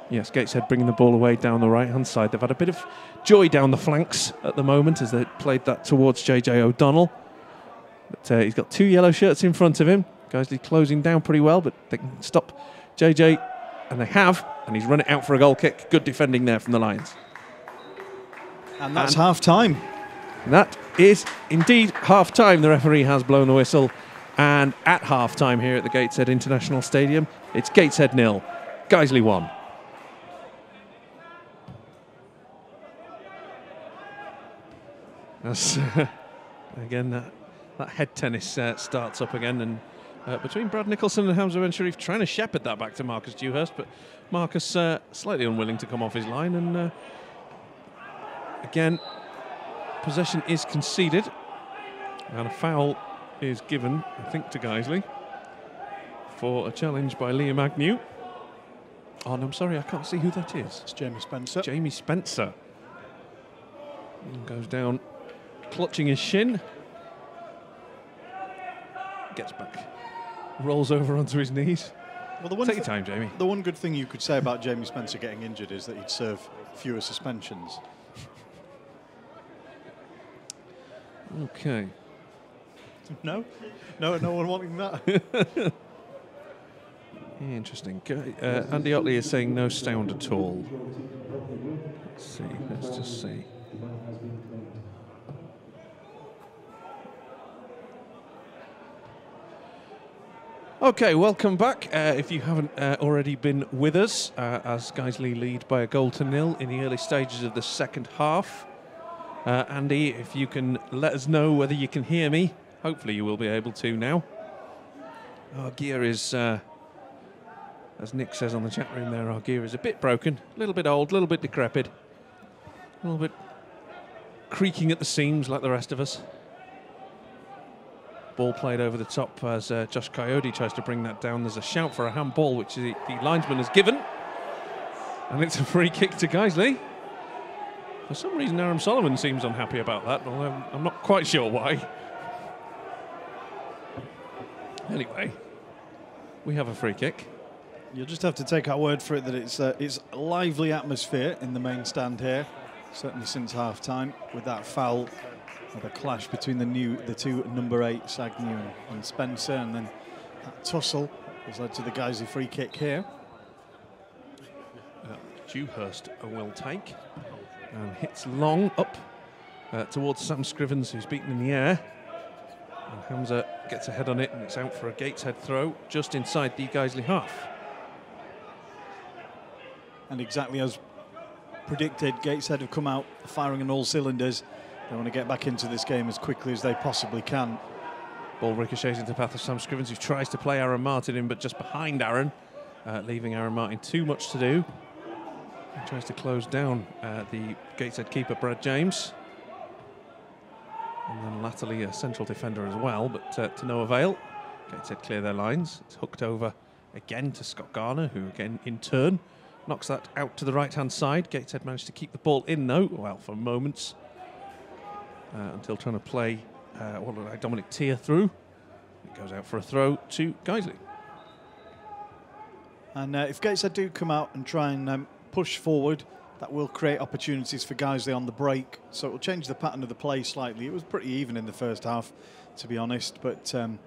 Yes, Gateshead bringing the ball away down the right hand side. They've had a bit of joy down the flanks at the moment as they played that towards JJ O'Donnell. But uh, he's got two yellow shirts in front of him. Guys, closing down pretty well, but they can stop JJ, and they have. And he's run it out for a goal kick. Good defending there from the Lions. And that's And- half time. That is indeed half time. The referee has blown the whistle. And at half time here at the Gateshead International Stadium, it's Gateshead nil, Guiseley 1. That's, again, that, that head tennis uh, starts up again. And uh, between Brad Nicholson and Hamza Bencherif trying to shepherd that back to Marcus Dewhurst, but Marcus uh, slightly unwilling to come off his line. And uh, again, possession is conceded. And a foul is given, I think, to Guiseley for a challenge by Liam Agnew. Oh, no, I'm sorry, I can't see who that is. It's Jamie Spencer. Jamie Spencer. And goes down, clutching his shin. gets back, rolls over onto his knees. Well, the one, Take your time, Jamie. the one good thing you could say about Jamie Spencer getting injured is that he'd serve fewer suspensions. Okay. No? No, no one wanting that. Interesting. Uh, Andy Otley is saying no sound at all. Let's see. Let's just see. Okay, welcome back. Uh, if you haven't uh, already been with us, uh, as Guiseley lead by a goal to nil in the early stages of the second half. Uh, Andy, if you can let us know whether you can hear me. Hopefully, you will be able to now. Our gear is, uh, as Nick says on the chat room there, our gear is a bit broken, a little bit old, a little bit decrepit, a little bit creaking at the seams like the rest of us. Ball played over the top as uh, Josh Kayode tries to bring that down. There's a shout for a handball, which the, the linesman has given. And it's a free kick to Guiseley. For some reason, Aaron Soleman seems unhappy about that, although I'm not quite sure why. Anyway, we have a free kick. You'll just have to take our word for it that it's uh, it's a lively atmosphere in the main stand here, certainly since half time, with that foul the clash between the new the two number eight Sagnew and, Spencer, and then that tussle has led to the Guiseley free kick here. Uh, Dewhurst will take and hits long up uh, towards Sam Scrivens, who's beaten in the air. And Hamza gets a head on it, and it's out for a Gateshead throw just inside the Guiseley half. And exactly as predicted, Gateshead have come out firing on all cylinders. They want to get back into this game as quickly as they possibly can. Ball ricochets into the path of Sam Scrivens, who tries to play Aaron Martin in, but just behind Aaron, uh, leaving Aaron Martin too much to do. He tries to close down uh, the Gateshead keeper, Brad James. And then latterly a central defender as well, but uh, to no avail. Gateshead clear their lines. It's hooked over again to Scott Garner, who again in turn knocks that out to the right hand side. Gateshead managed to keep the ball in though, well, for moments, until trying to play uh, what looked like Dominic Tear through. It goes out for a throw to Guiseley. And uh, if Gateshead do come out and try and um, push forward, that will create opportunities for Guiseley on the break. So it will change the pattern of the play slightly. It was pretty even in the first half, to be honest. But um,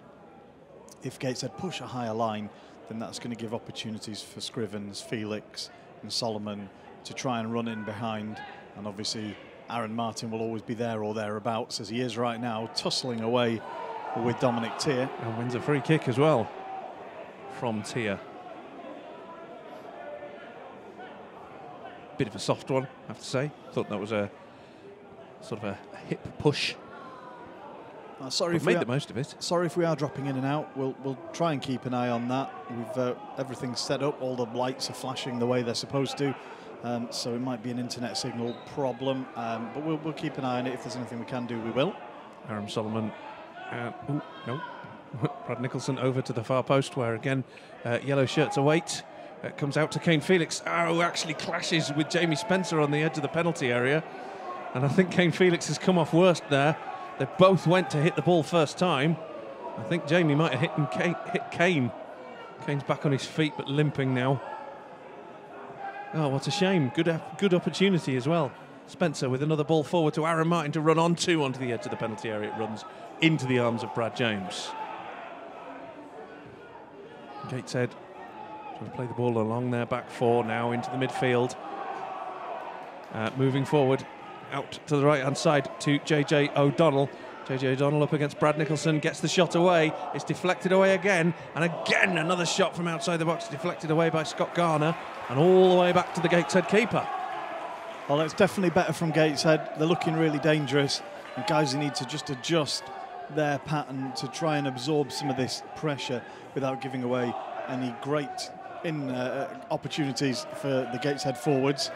if Gateshead push a higher line, then that's going to give opportunities for Scrivens, Felix, and Soleman to try and run in behind. And obviously, Aaron Martin will always be there or thereabouts, as he is right now, tussling away with Dominic Tear. And wins a free kick as well from Tear. Bit of a soft one, I have to say. Thought that was a sort of a hip push. Uh, sorry We've if we made are- the most of it. Sorry if we are dropping in and out. We'll we'll try and keep an eye on that. We've uh, everything's set up. All the lights are flashing the way they're supposed to. Um, so it might be an internet signal problem, um, but we'll, we'll keep an eye on it. If there's anything we can do, we will. Aaron Soleman. And, ooh, no. Brad Nicholson over to the far post where again uh, yellow shirts await. It comes out to Kane Felix. Oh, actually clashes with Jamie Spencer on the edge of the penalty area. And I think Kane Felix has come off worst there. They both went to hit the ball first time. I think Jamie might have hit, him, Kane, hit Kane. Kane's back on his feet but limping now. Oh, what a shame. Good, good opportunity as well. Spencer with another ball forward to Aaron Martin to run on to onto the edge of the penalty area. It runs into the arms of Brad James. Gateshead trying to play the ball along their back four now into the midfield. Uh, moving forward out to the right hand side to JJ O'Donnell. JJ O'Donnell up against Brad Nicholson gets the shot away. It's deflected away again, and again another shot from outside the box deflected away by Scott Garner, and all the way back to the Gateshead keeper. Well, it's definitely better from Gateshead. They're looking really dangerous, and guys need to just adjust their pattern to try and absorb some of this pressure without giving away any great in uh, opportunities for the Gateshead forwards.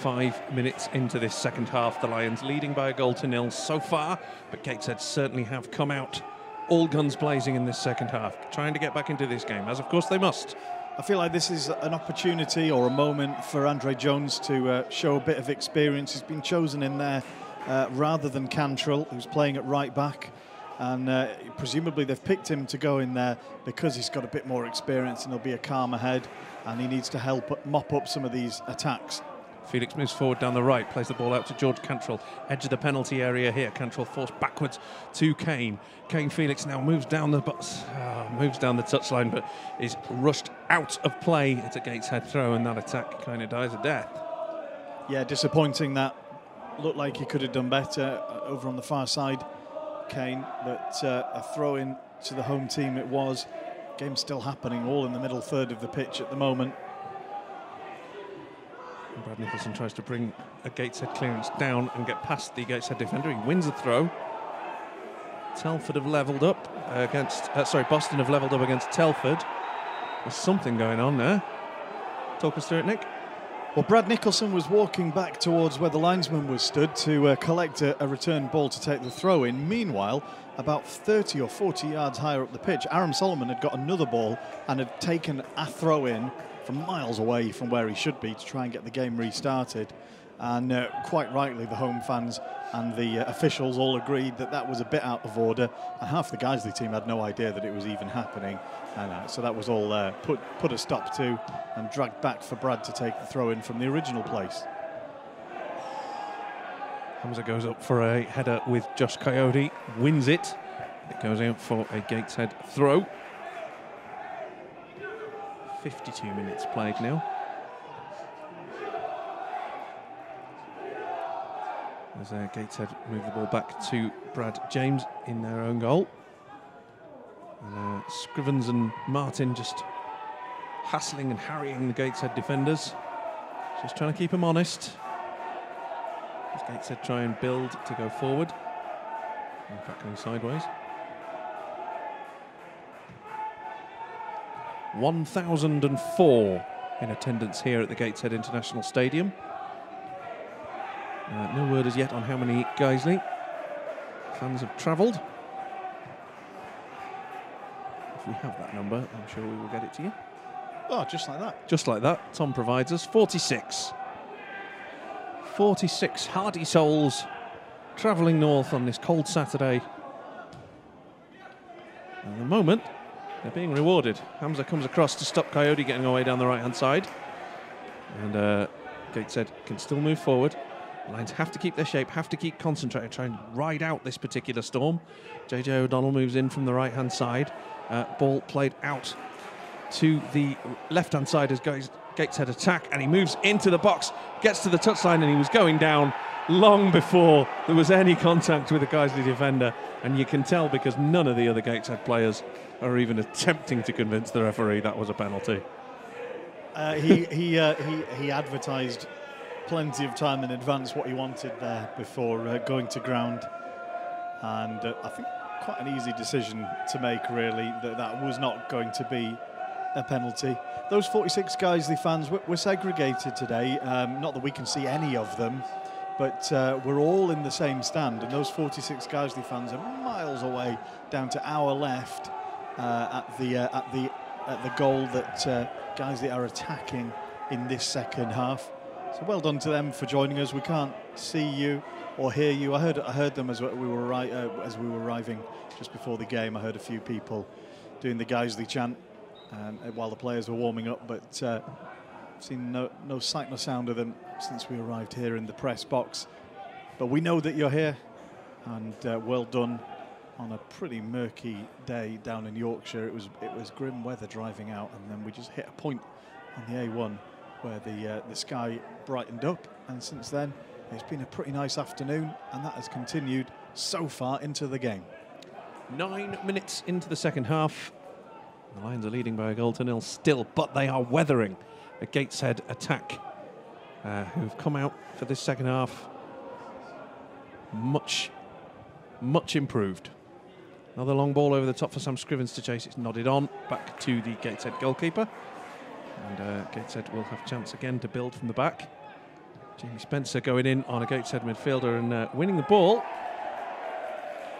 Five minutes into this second half, the Lions leading by a goal to nil so far, but Gateshead certainly have come out all guns blazing in this second half, trying to get back into this game, as of course they must. I feel like this is an opportunity or a moment for Andre Jones to uh, show a bit of experience. He's been chosen in there uh, rather than Cantrill, who's playing at right back. And uh, presumably they've picked him to go in there because he's got a bit more experience and he'll be a calmer head and he needs to help mop up some of these attacks. Felix moves forward down the right, plays the ball out to George Cantrill, edge of the penalty area here. Cantrill forced backwards to Kane. Kane Felix now moves down the box, uh, moves down the touchline, but is rushed out of play. It's a Gateshead throw, and that attack kind of dies a death. Yeah, disappointing. That looked like he could have done better uh, over on the far side, Kane. But uh, a throw in to the home team it was. Game still happening, all in the middle third of the pitch at the moment. Brad Nicholson tries to bring a Gateshead clearance down and get past the Gateshead defender. He wins the throw. Telford have levelled up against, uh, sorry, Boston have levelled up against Telford. There's something going on there. Talk us through it, Nick. Well, Brad Nicholson was walking back towards where the linesman was stood to uh, collect a, a return ball to take the throw in. Meanwhile, about 30 or 40 yards higher up the pitch, Aram Soleman had got another ball and had taken a throw in from miles away from where he should be to try and get the game restarted. And uh, quite rightly, the home fans and the uh, officials all agreed that that was a bit out of order. And half the guys of the team had no idea that it was even happening. And uh, so that was all uh, put, put a stop to and dragged back for Brad to take the throw in from the original place. Hamza goes up for a header with Josh Kayode, wins it. It goes out for a Gateshead throw. 52 minutes played now. As uh, Gateshead move the ball back to Brad James in their own goal. And, uh, Scrivens and Martin just hassling and harrying the Gateshead defenders. Just trying to keep them honest. As Gateshead try and build to go forward. In fact, going sideways. 1,004 in attendance here at the Gateshead International Stadium. Uh, no word as yet on how many Guiseley fans have travelled. If we have that number, I'm sure we will get it to you. Oh, just like that. Just like that, Tom provides us 46. 46 hardy souls travelling north on this cold Saturday. At the moment, they're being rewarded. Hamza comes across to stop Kayode getting away down the right hand side. And uh, Gateshead can still move forward. Lions have to keep their shape, have to keep concentrated, try and ride out this particular storm. JJ O'Donnell moves in from the right hand side. Uh, ball played out to the left hand side as Gateshead attack, and he moves into the box, gets to the touchline, and he was going down long before there was any contact with the Guiseley defender. And you can tell because none of the other Gateshead players are even attempting to convince the referee that was a penalty. Uh, he he, uh, he he advertised plenty of time in advance what he wanted there before uh, going to ground, and uh, I think quite an easy decision to make. Really, that that was not going to be a penalty. Those 46 Guiseley fans were, were segregated today. Um, not that we can see any of them, but uh, we're all in the same stand, and those 46 Guiseley fans are miles away down to our left at the uh, at the at the goal that uh, Guiseley are attacking in this second half. So well done to them for joining us. We can't see you or hear you. I heard I heard them as we were arri- uh, as we were arriving just before the game. I heard a few people doing the Guiseley chant um, while the players were warming up, but uh, seen no, no sight nor sound of them since we arrived here in the press box. But we know that you're here, and uh, well done on a pretty murky day down in Yorkshire. It was it was grim weather driving out, and then we just hit a point on the A1 where the uh, the sky brightened up, and since then it's been a pretty nice afternoon, and that has continued so far into the game. Nine minutes into the second half. The Lions are leading by a goal to nil still, but they are weathering a Gateshead attack uh, who've come out for this second half much, much improved. Another long ball over the top for Sam Scrivens to chase. It's nodded on back to the Gateshead goalkeeper. And uh, Gateshead will have chance again to build from the back. Jamie Spencer going in on a Gateshead midfielder and uh, winning the ball.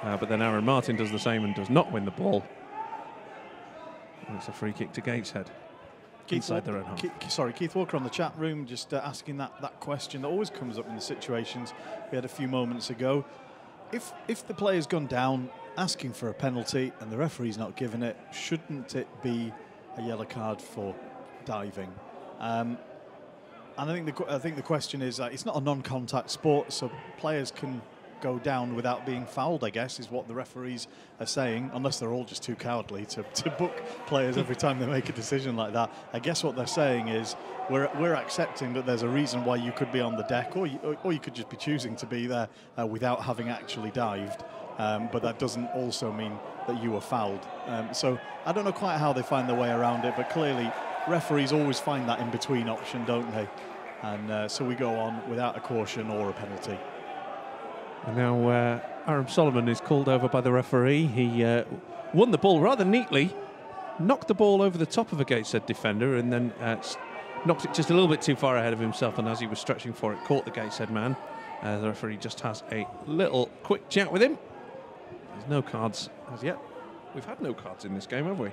Uh, but then Aaron Martin does the same and does not win the ball. And it's a free kick to Gateshead inside their own half. Keith, sorry, Keith Walker on the chat room just uh, asking that, that question that always comes up in the situations we had a few moments ago. If if the player's gone down asking for a penalty and the referee's not giving it, shouldn't it be a yellow card for diving? Um, and I think the I think the question is uh, it's not a non-contact sport, so players can go down without being fouled. I guess is what the referees are saying, unless they're all just too cowardly to, to book players every time they make a decision like that. I guess what they're saying is we're we're accepting that there's a reason why you could be on the deck, or you, or you could just be choosing to be there uh, without having actually dived. Um, but that doesn't also mean that you were fouled. Um, so I don't know quite how they find their way around it, but clearly referees always find that in between option, don't they? And uh, so we go on without a caution or a penalty. And now uh, Aram Soleman is called over by the referee. He uh, won the ball rather neatly, knocked the ball over the top of a Gateshead defender, and then uh, knocked it just a little bit too far ahead of himself. And as he was stretching for it, caught the Gateshead man. Uh, the referee just has a little quick chat with him. There's no cards as yet. We've had no cards in this game, have we?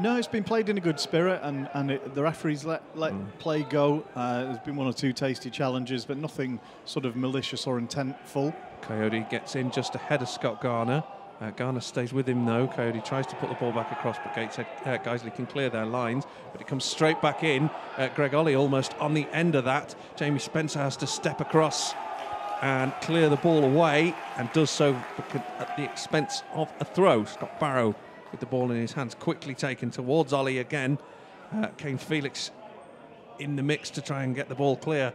No, it's been played in a good spirit, and, and it, the referees let, let mm. play go. Uh, there's been one or two tasty challenges, but nothing sort of malicious or intentful. Kayode gets in just ahead of Scott Garner. Uh, Garner stays with him though. Kayode tries to put the ball back across, but Gateshead, uh, Guiseley can clear their lines, but it comes straight back in. Uh, Greg Olley almost on the end of that. Jamie Spencer has to step across and clear the ball away, and does so at the expense of a throw. Scott Barrow with the ball in his hands, quickly taken towards Olley again. Uh, Kane Felix in the mix to try and get the ball clear.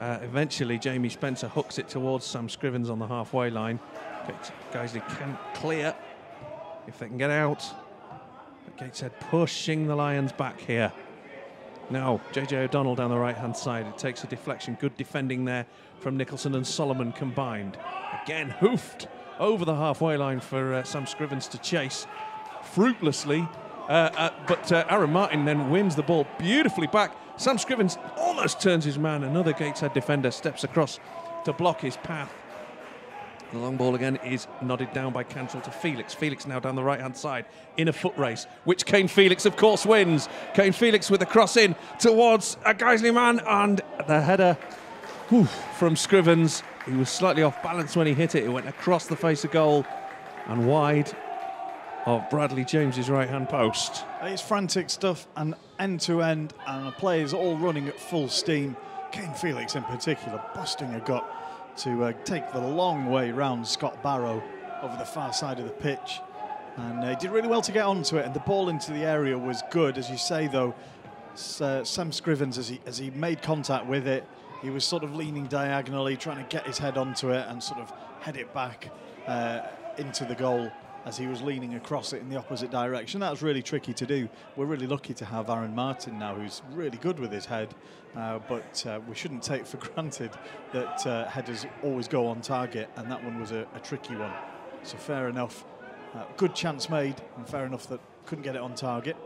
Uh, eventually, Jamie Spencer hooks it towards Sam Scrivens on the halfway line. Guiseley can clear if they can get out. But Gateshead pushing the Lions back here. Now, JJ O'Donnell down the right hand side. It takes a deflection. Good defending there from Nicholson and Soleman combined. Again, hoofed over the halfway line for uh, Sam Scrivens to chase fruitlessly. Uh, uh, but uh, Aaron Martin then wins the ball beautifully back. Sam Scrivens almost turns his man. Another Gateshead defender steps across to block his path. The long ball again is nodded down by Cantrill to Felix. Felix now down the right hand side in a foot race, which Kane Felix, of course, wins. Kane Felix with a cross in towards a Guiseley man, and the header whew, from Scrivens. He was slightly off balance when he hit it. It went across the face of goal and wide of Bradley James's right hand post. It's frantic stuff and end to end, and the players all running at full steam. Kane Felix, in particular, busting a gut to uh, take the long way round Scott Barrow over the far side of the pitch. And uh, he did really well to get onto it, and the ball into the area was good. As you say, though, uh, Sam Scrivens, as he, as he made contact with it, he was sort of leaning diagonally, trying to get his head onto it and sort of head it back uh, into the goal as he was leaning across it in the opposite direction. That was really tricky to do. We're really lucky to have Aaron Martin now, who's really good with his head, uh, but uh, we shouldn't take for granted that uh, headers always go on target, and that one was a, a tricky one. So fair enough. Uh, good chance made, and fair enough that couldn't get it on target.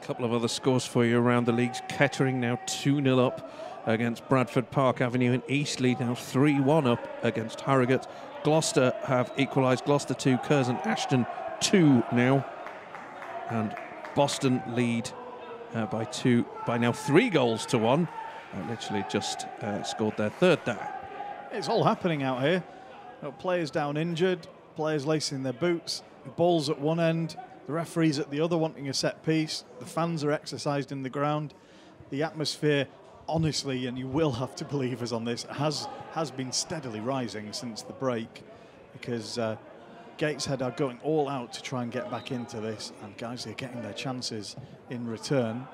A couple of other scores for you around the leagues. Kettering now 2 0 up against Bradford Park Avenue, and Eastleigh now 3 1 up against Harrogate. Gloucester have equalised. Gloucester 2, Curzon Ashton 2 now. And Boston lead uh, by two, by now three goals to one. Uh, literally just uh, scored their third there. It's all happening out here. players down injured, players lacing their boots, balls at one end, the referees at the other wanting a set piece, the fans are exercised in the ground. The atmosphere honestly, and you will have to believe us on this, has has been steadily rising since the break because uh, Gateshead are going all out to try and get back into this, and guys are getting their chances in return.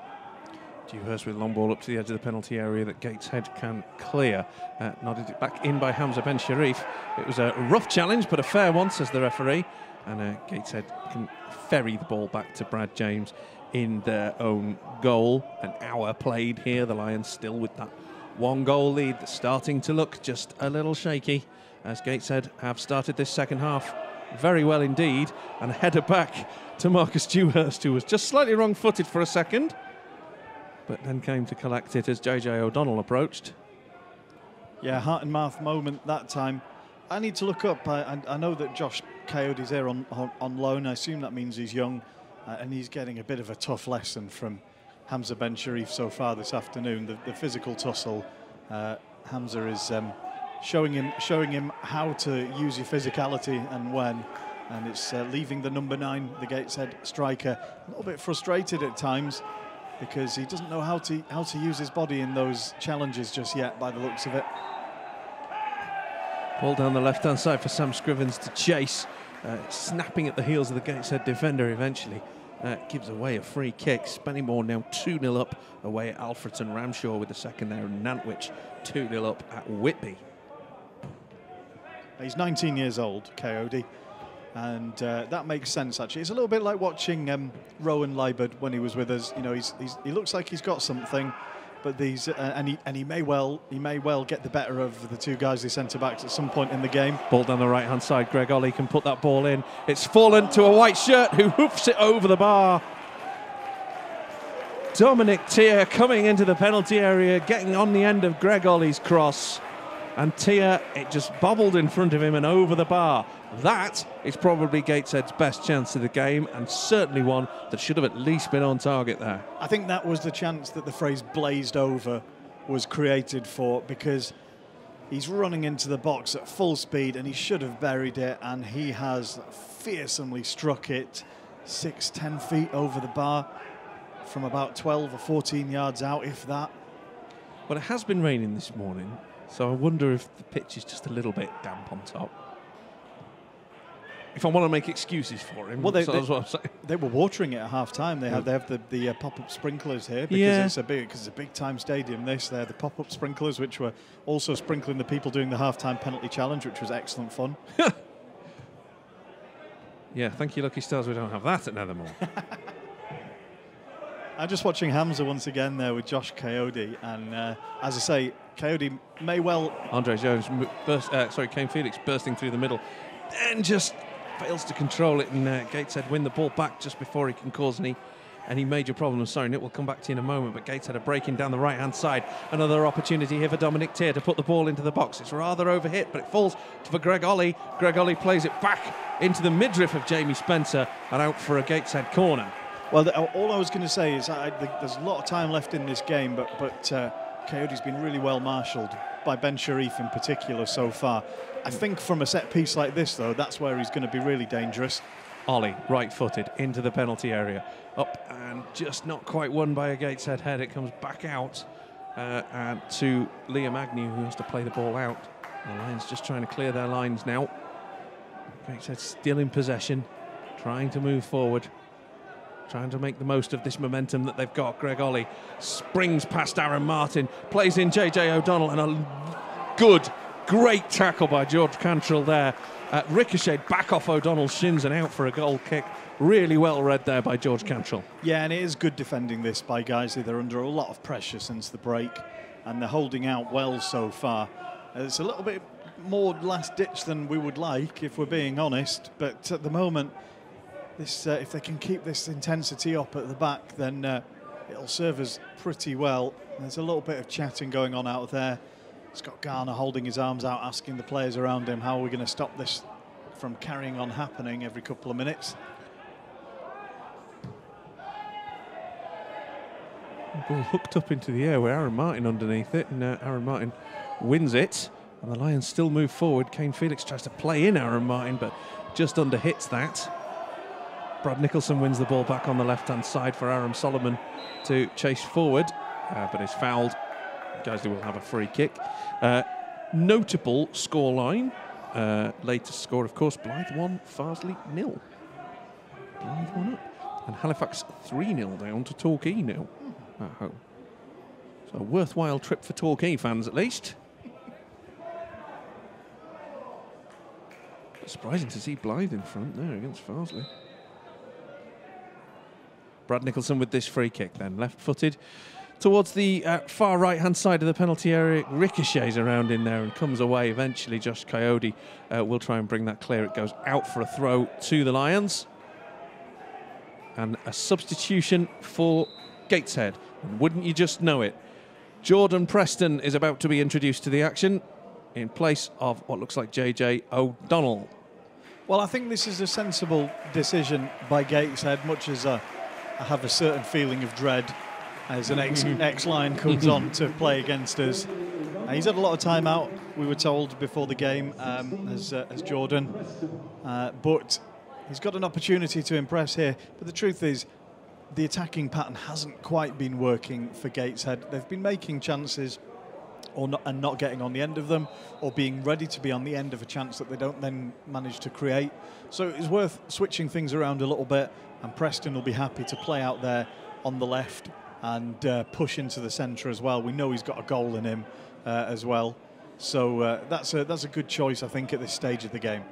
Dewhurst with long ball up to the edge of the penalty area that Gateshead can clear. Uh, nodded it back in by Hamza Bencherif. It was a rough challenge, but a fair one, says the referee. And uh, Gateshead can ferry the ball back to Brad James in their own goal. An hour played here. The Lions still with that one goal lead that's starting to look just a little shaky as Gateshead have started this second half very well indeed and a header back to Marcus Dewhurst who was just slightly wrong footed for a second but then came to collect it as JJ O'Donnell approached. Yeah, heart and mouth moment that time. I need to look up. I, I know that Josh Kayode's here on, on, on loan. I assume that means he's young uh, and he's getting a bit of a tough lesson from Hamza Bencherif so far this afternoon. The, the physical tussle, uh, Hamza is um, showing him showing him how to use your physicality and when. and it's uh, leaving the number nine, the Gateshead striker, a little bit frustrated at times because he doesn't know how to how to use his body in those challenges just yet, by the looks of it. Ball down the left hand side for Sam Scrivens to chase, uh, snapping at the heels of the Gateshead defender eventually. Uh, gives away a free kick. Spennymoor now 2 0 up away at Alfreton Ramshaw with the second there, and Nantwich 2 0 up at Whitby. He's 19 years old, Kayode, and uh, that makes sense actually. It's a little bit like watching um, Rowan Liburd when he was with us. You know, he's, he's, he looks like he's got something, but these uh, and he and he may well he may well get the better of the two guys, the centre backs, at some point in the game. Ball down the right hand side. Greg Olley can put that ball in. It's fallen to a white shirt who hoofs it over the bar. Dominic Tear coming into the penalty area, getting on the end of Greg Olley's cross. And Tear, it just bobbled in front of him and over the bar. That is probably Gateshead's best chance of the game, and certainly one that should have at least been on target there. I think that was the chance that the phrase blazed over was created for because he's running into the box at full speed and he should have buried it, and he has fearsomely struck it six, ten feet over the bar from about 12 or 14 yards out, if that. Well, it has been raining this morning, so I wonder if the pitch is just a little bit damp on top. If I want to make excuses for him, Well, they- so they- that's what I'm saying. They were watering it at half time. They have they have the, the uh, pop up sprinklers here because Yeah. it's a big because it's a big time stadium. This they're the pop up sprinklers which were also sprinkling the people doing the half time penalty challenge, which was excellent fun. Yeah, thank you, Lucky Stars. We don't have that at Nethermoor. I'm just watching Hamza once again there with Josh Kayode, and uh, as I say, Kayode may well Andre Jones, burst, uh, sorry, Kane Felix bursting through the middle, and just fails to control it, and uh, Gateshead win the ball back just before he can cause any any major problems. Sorry, Nick, we'll come back to you in a moment, but Gateshead are breaking down the right hand side. Another opportunity here for Dominic Tear to put the ball into the box. It's rather overhit, but it falls for Greg Olley. Greg Olley plays it back into the midriff of Jamie Spencer and out for a Gateshead corner. Well, all I was going to say is I, the, there's a lot of time left in this game, but but uh, Kayode's been really well marshalled by Bencherif in particular so far. I think from a set piece like this, though, that's where he's going to be really dangerous. Olley, right footed, into the penalty area. Up and just not quite won by a Gateshead head. It comes back out uh, and to Liam Agnew, who has to play the ball out. The Lions just trying to clear their lines now. Gateshead still in possession, trying to move forward, trying to make the most of this momentum that they've got. Greg Olley springs past Aaron Martin, plays in JJ O'Donnell, and a good, great tackle by George Cantrill there. Uh, ricocheted back off O'Donnell's shins and out for a goal kick. Really well read there by George Cantrill. Yeah, and it is good defending this by Guiseley. They're under a lot of pressure since the break, and they're holding out well so far. Uh, It's a little bit more last ditch than we would like, if we're being honest. But at the moment, this uh, if they can keep this intensity up at the back, then uh, it'll serve us pretty well. There's a little bit of chatting going on out there. Scott Garner holding his arms out, asking the players around him, "How are we going to stop this from carrying on happening every couple of minutes?" Ball hooked up into the air with Aaron Martin underneath it, and uh, Aaron Martin wins it. And the Lions still move forward. Kane Felix tries to play in Aaron Martin, but just under hits that. Brad Nicholson wins the ball back on the left hand side for Aaron Soleman to chase forward, uh, but is fouled. Guiseley will have a free kick. Uh, notable scoreline. Uh, latest score, of course, Blyth 1, Farsley nil. Blyth 1 up. And Halifax 3 0 down to Torquay nil at home. So a worthwhile trip for Torquay fans at least. Surprising to see Blyth in front there against Farsley. Brad Nicholson with this free kick then, left footed towards the uh, far right hand side of the penalty area. Ricochets around in there and comes away. Eventually, Josh Kayode uh, will try and bring that clear. It goes out for a throw to the Lions. And a substitution for Gateshead. Wouldn't you just know it? Jordan Preston is about to be introduced to the action in place of what looks like JJ O'Donnell. Well, I think this is a sensible decision by Gateshead, much as uh, I have a certain feeling of dread as an ex, ex line comes on to play against us. Uh, he's had a lot of time out, we were told before the game, um, as, uh, as Jordan. Uh, but He's got an opportunity to impress here, but the truth is, the attacking pattern hasn't quite been working for Gateshead. They've been making chances or not, and not getting on the end of them, or being ready to be on the end of a chance that they don't then manage to create. So it's worth switching things around a little bit, and Preston will be happy to play out there on the left and uh, push into the centre as well. We know he's got a goal in him uh, as well. So uh, that's a that's a good choice, I think, at this stage of the game.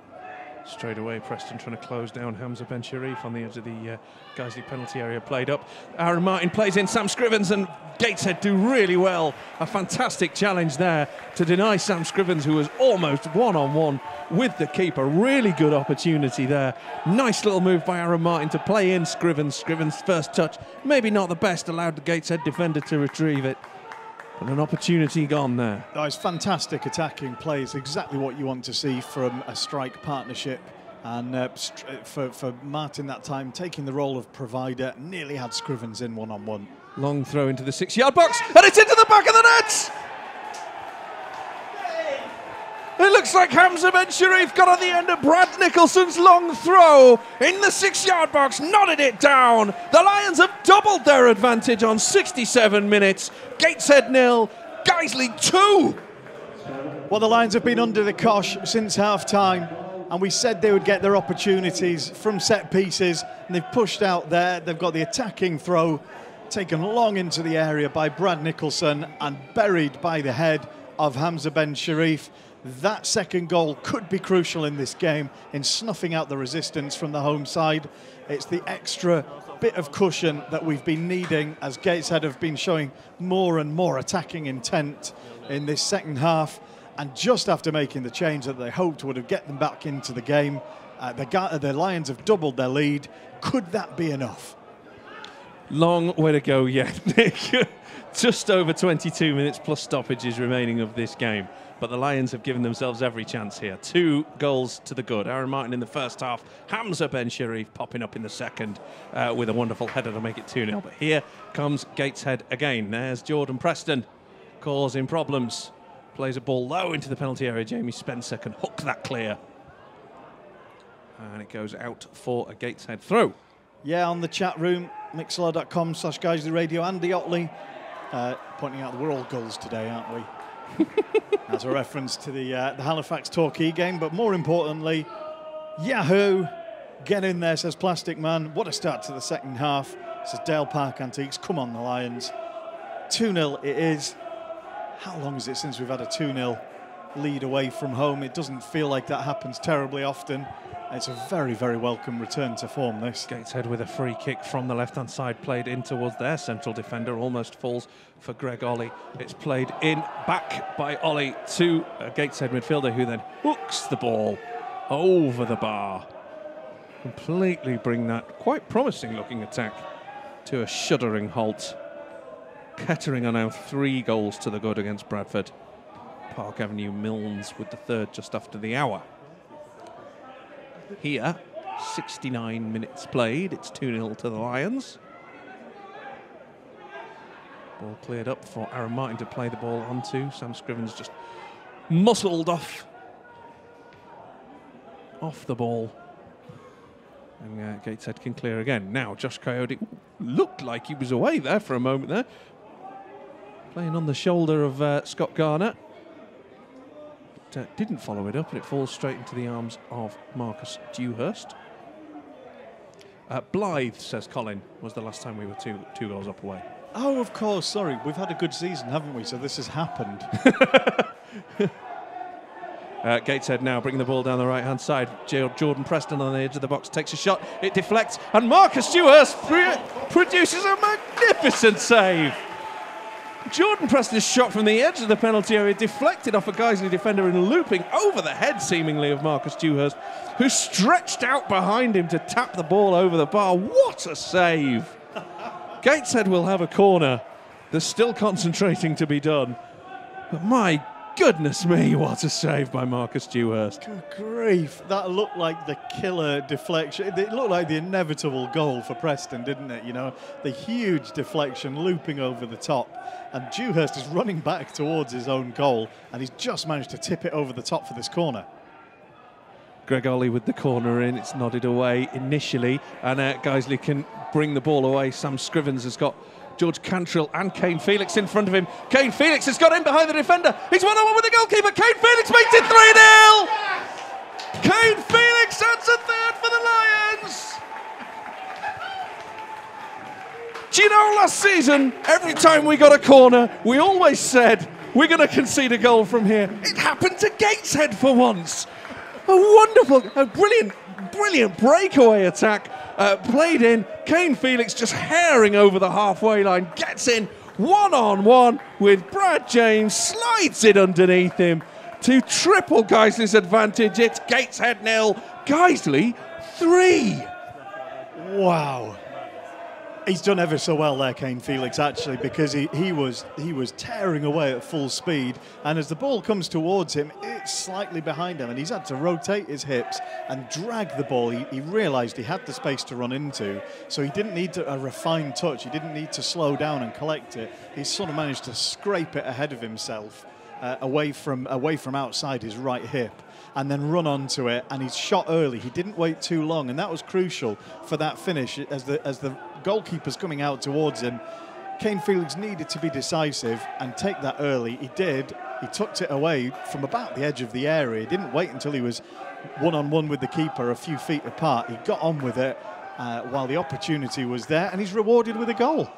Straight away, Preston trying to close down Hamza Bencherif on the edge of the uh, Guiseley penalty area. Played up. Aaron Martin plays in Sam Scrivens, and Gateshead do really well. A fantastic challenge there to deny Sam Scrivens, who was almost one on one with the keeper. Really good opportunity there. Nice little move by Aaron Martin to play in Scrivens. Scrivens' first touch, maybe not the best, allowed the Gateshead defender to retrieve it. But an opportunity gone there. That was fantastic attacking play. It's exactly what you want to see from a strike partnership. And uh, for, for Martin that time, taking the role of provider, nearly had Scrivens in one on one. Long throw into the six yard box, and it's into the back of the net! It looks like Hamza Bencherif got on the end of Brad Nicholson's long throw in the six yard box, nodded it down. The Lions have doubled their advantage on 67 minutes. Gateshead nil, Guiseley two. Well, the Lions have been under the cosh since half time, and we said they would get their opportunities from set pieces, and they've pushed out there. They've got the attacking throw taken long into the area by Brad Nicholson and buried by the head of Hamza Bencherif. That second goal could be crucial in this game in snuffing out the resistance from the home side. It's the extra bit of cushion that we've been needing as Gateshead have been showing more and more attacking intent in this second half. And just after making the change that they hoped would have get them back into the game, uh, the, the Lions have doubled their lead. Could that be enough? Long way to go yet, Nick. just over 22 minutes plus stoppages remaining of this game. But the Lions have given themselves every chance here. Two goals to the good. Aaron Martin in the first half. Hamza Bencherif popping up in the second uh, with a wonderful header to make it 2 0. But here comes Gateshead again. There's Jordan Preston causing problems. Plays a ball low into the penalty area. Jamie Spencer can hook that clear. And it goes out for a Gateshead throw. Yeah, on the chat room, mixlr.com slash Guiseley Radio. Andy Otley uh, pointing out that we're all goals today, aren't we? As a reference to the, uh, the Halifax Torquay game, but more importantly, Yahoo! Get in there, says Plastic Man. What a start to the second half, says Dale Park Antiques. Come on, the Lions. 2 0 it is. How long is it since we've had a 2 0 lead away from home? It doesn't feel like that happens terribly often. It's a very, very welcome return to form, this. Gateshead with a free kick from the left hand side, played in towards their central defender, almost falls for Greg Olley. It's played in back by Olley to a Gateshead midfielder who then hooks the ball over the bar. Completely bring that quite promising looking attack to a shuddering halt. Kettering are now three goals to the good against Bradford. Park Avenue Milnes with the third just after the hour here. 69 minutes played. It's 2 0 to the Lions. Ball cleared up for Aaron Martin to play the ball onto. Sam Scrivens just muscled off off the ball. And uh, Gateshead can clear again. Now Josh Kayode looked like he was away there for a moment there. Playing on the shoulder of uh, Scott Garner uh, didn't follow it up, and it falls straight into the arms of Marcus Dewhurst. Uh, Blyth, says Colin, was the last time we were two, two goals up away. Oh, of course. Sorry, we've had a good season, haven't we? So this has happened. uh, Gateshead now bringing the ball down the right hand side. Jordan Preston on the edge of the box takes a shot. It deflects, and Marcus Dewhurst produces a magnificent save. Jordan Preston's shot from the edge of the penalty area deflected off a Guiseley defender and looping over the head, seemingly, of Marcus Dewhurst, who stretched out behind him to tap the ball over the bar. What a save! Gateshead will have a corner. There's still concentrating to be done. But my Goodness me, what a save by Marcus Dewhurst. Good grief. That looked like the killer deflection. It looked like the inevitable goal for Preston, didn't it? You know, the huge deflection looping over the top. And Dewhurst is running back towards his own goal, and he's just managed to tip it over the top for this corner. Greg Olley with the corner in. It's nodded away initially, and uh, Guiseley can bring the ball away. Sam Scrivens has got George Cantrill and Kane Felix in front of him. Kane Felix has got in behind the defender. He's one on one with the goalkeeper. Kane Felix makes it 3 0. Kane Felix adds a third for the Lions. Do you know last season, every time we got a corner, we always said we're going to concede a goal from here. It happened to Gateshead for once. A wonderful, a brilliant, brilliant breakaway attack uh, played in. Kane Felix just herring over the halfway line, gets in one on one with Brad James, slides it underneath him to triple Guiseley's advantage. It's Gateshead nil, Guiseley three. Wow. He's done ever so well there, Kane Felix, actually, because he, he was he was tearing away at full speed, and as the ball comes towards him, it's slightly behind him, and he's had to rotate his hips and drag the ball. He, he realised he had the space to run into, so he didn't need to, a refined touch. He didn't need to slow down and collect it. He sort of managed to scrape it ahead of himself, uh, away from away from outside his right hip and then run onto it. And he's shot early. He didn't wait too long, and that was crucial for that finish as the as the goalkeeper's coming out towards him. Kane Felix needed to be decisive and take that early. He did. He tucked it away from about the edge of the area. He didn't wait until he was one on one with the keeper a few feet apart. He got on with it uh, while the opportunity was there, and he's rewarded with a goal.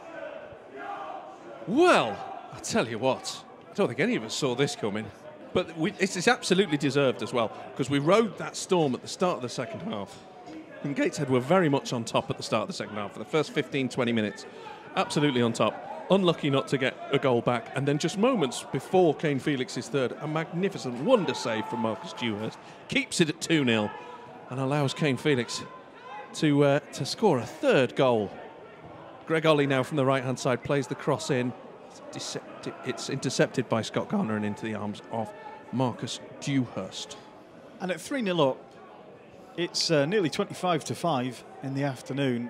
Well, I tell you what, I don't think any of us saw this coming. But we, it's, absolutely deserved as well because we rode that storm at the start of the second half. And Gateshead were very much on top at the start of the second half for the first 15, 20 minutes. Absolutely on top. Unlucky not to get a goal back. And then just moments before Kane Felix's third, a magnificent wonder save from Marcus Dewhurst. Keeps it at 2 0 and allows Kane Felix to, uh, to score a third goal. Greg Olley now from the right hand side plays the cross in. It's, it's intercepted by Scott Garner and into the arms of Marcus Dewhurst. And at 3 0 up, it's uh, nearly 25 to 5 in the afternoon.